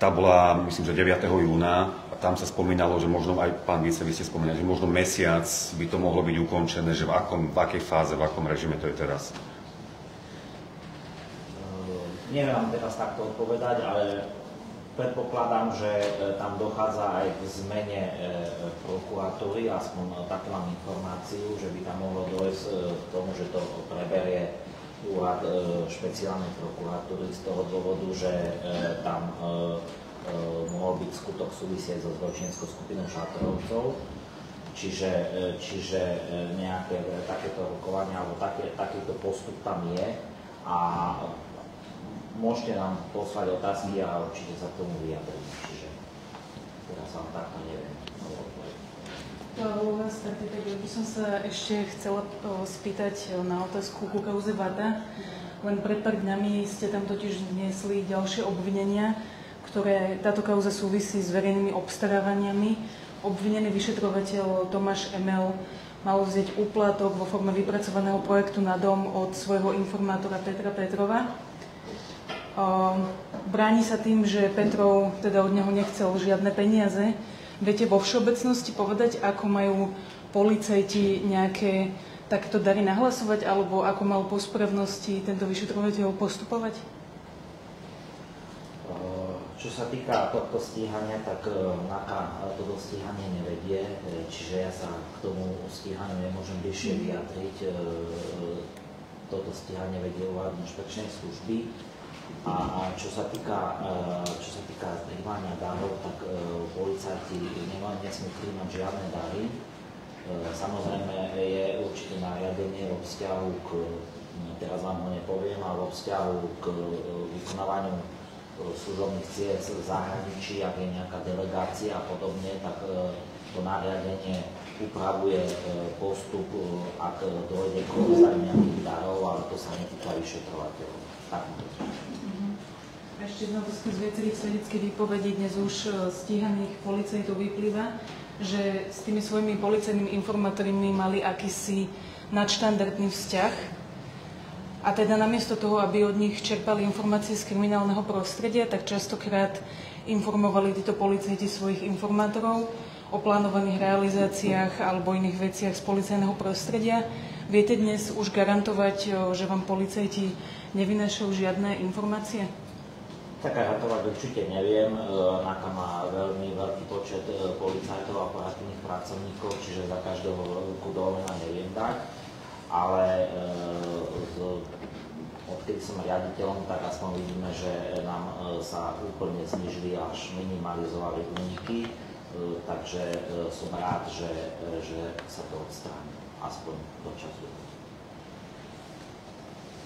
Tá bola, myslím, že 9. júna. Tam sa spomínalo, že možno aj pán vice, vy ste spomínali, že možno mesiac by to mohlo byť ukončené, že v, akom, v akej fáze, v akom režime to je teraz. Neviem vám teraz takto odpovedať, ale Predpokladám, že e, tam dochádza aj k zmene e, prokuratúry, aspoň takú mám informáciu, že by tam mohlo dojsť e, k tomu, že to preberie úrad špeciálnej prokuratúry z toho dôvodu, že tam mohol byť skutok súvisieť so zločineckou skupinou šatrovcov. Čiže, čiže nejaké takéto rokovania alebo také, takýto postup tam je a môžete nám poslať otázky a určite sa k tomu vyjadrím. Čiže teraz vám takto neviem Starty, tak by som sa ešte chcela spýtať na otázku ku kauze Vata. Len pred pár dňami ste tam totiž vniesli ďalšie obvinenia, ktoré táto kauza súvisí s verejnými obstarávaniami. Obvinený vyšetrovateľ Tomáš Emel mal vziať úplatok vo forme vypracovaného projektu na dom od svojho informátora Petra Petrova bráni sa tým, že Petrov teda od neho nechcel žiadne peniaze. Viete vo všeobecnosti povedať, ako majú policajti nejaké takéto dary nahlasovať, alebo ako mal po správnosti tento vyšetrovateľ postupovať? Čo sa týka tohto stíhania, tak NAKA e, toto stíhanie nevedie, e, čiže ja sa k tomu stíhaniu nemôžem bližšie mhm. vyjadriť. E, toto stíhanie vedie úrad inšpekčnej služby. A, a čo sa týka, e, čo sa týka príjmania darov, tak e, policajti nesmú príjmať žiadne dary. E, samozrejme je určité nariadenie vo vzťahu k, teraz vám ho nepoviem, ale vo vzťahu k vykonávaniu služobných ciest v zahraničí, ak je nejaká delegácia a podobne, tak to nariadenie upravuje postup, ak dojde k nejakých darov, ale to sa netýka vyšetrovateľov. Tak. Ešte jedna otázka z viacerých svedeckých výpovedí dnes už e, stíhaných policajtov vyplýva, že s tými svojimi policajnými informátormi mali akýsi nadštandardný vzťah a teda namiesto toho, aby od nich čerpali informácie z kriminálneho prostredia, tak častokrát informovali títo policajti svojich informátorov o plánovaných realizáciách alebo iných veciach z policajného prostredia. Viete dnes už garantovať, e, že vám policajti nevynášajú žiadne informácie? Tak garantovať určite neviem. E, NAKA má veľmi veľký počet e, policajtov a operatívnych pracovníkov, čiže za každého ruku dovolena neviem dať. Ale e, z, odkedy som riaditeľom, tak aspoň vidíme, že nám sa úplne znižili až minimalizovali úniky. Takže som rád, že, že sa to odstráni, aspoň do času.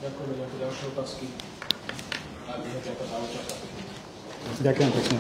Ďakujem, ďakujem. Ďalšie otázky. Ďakujem pekne.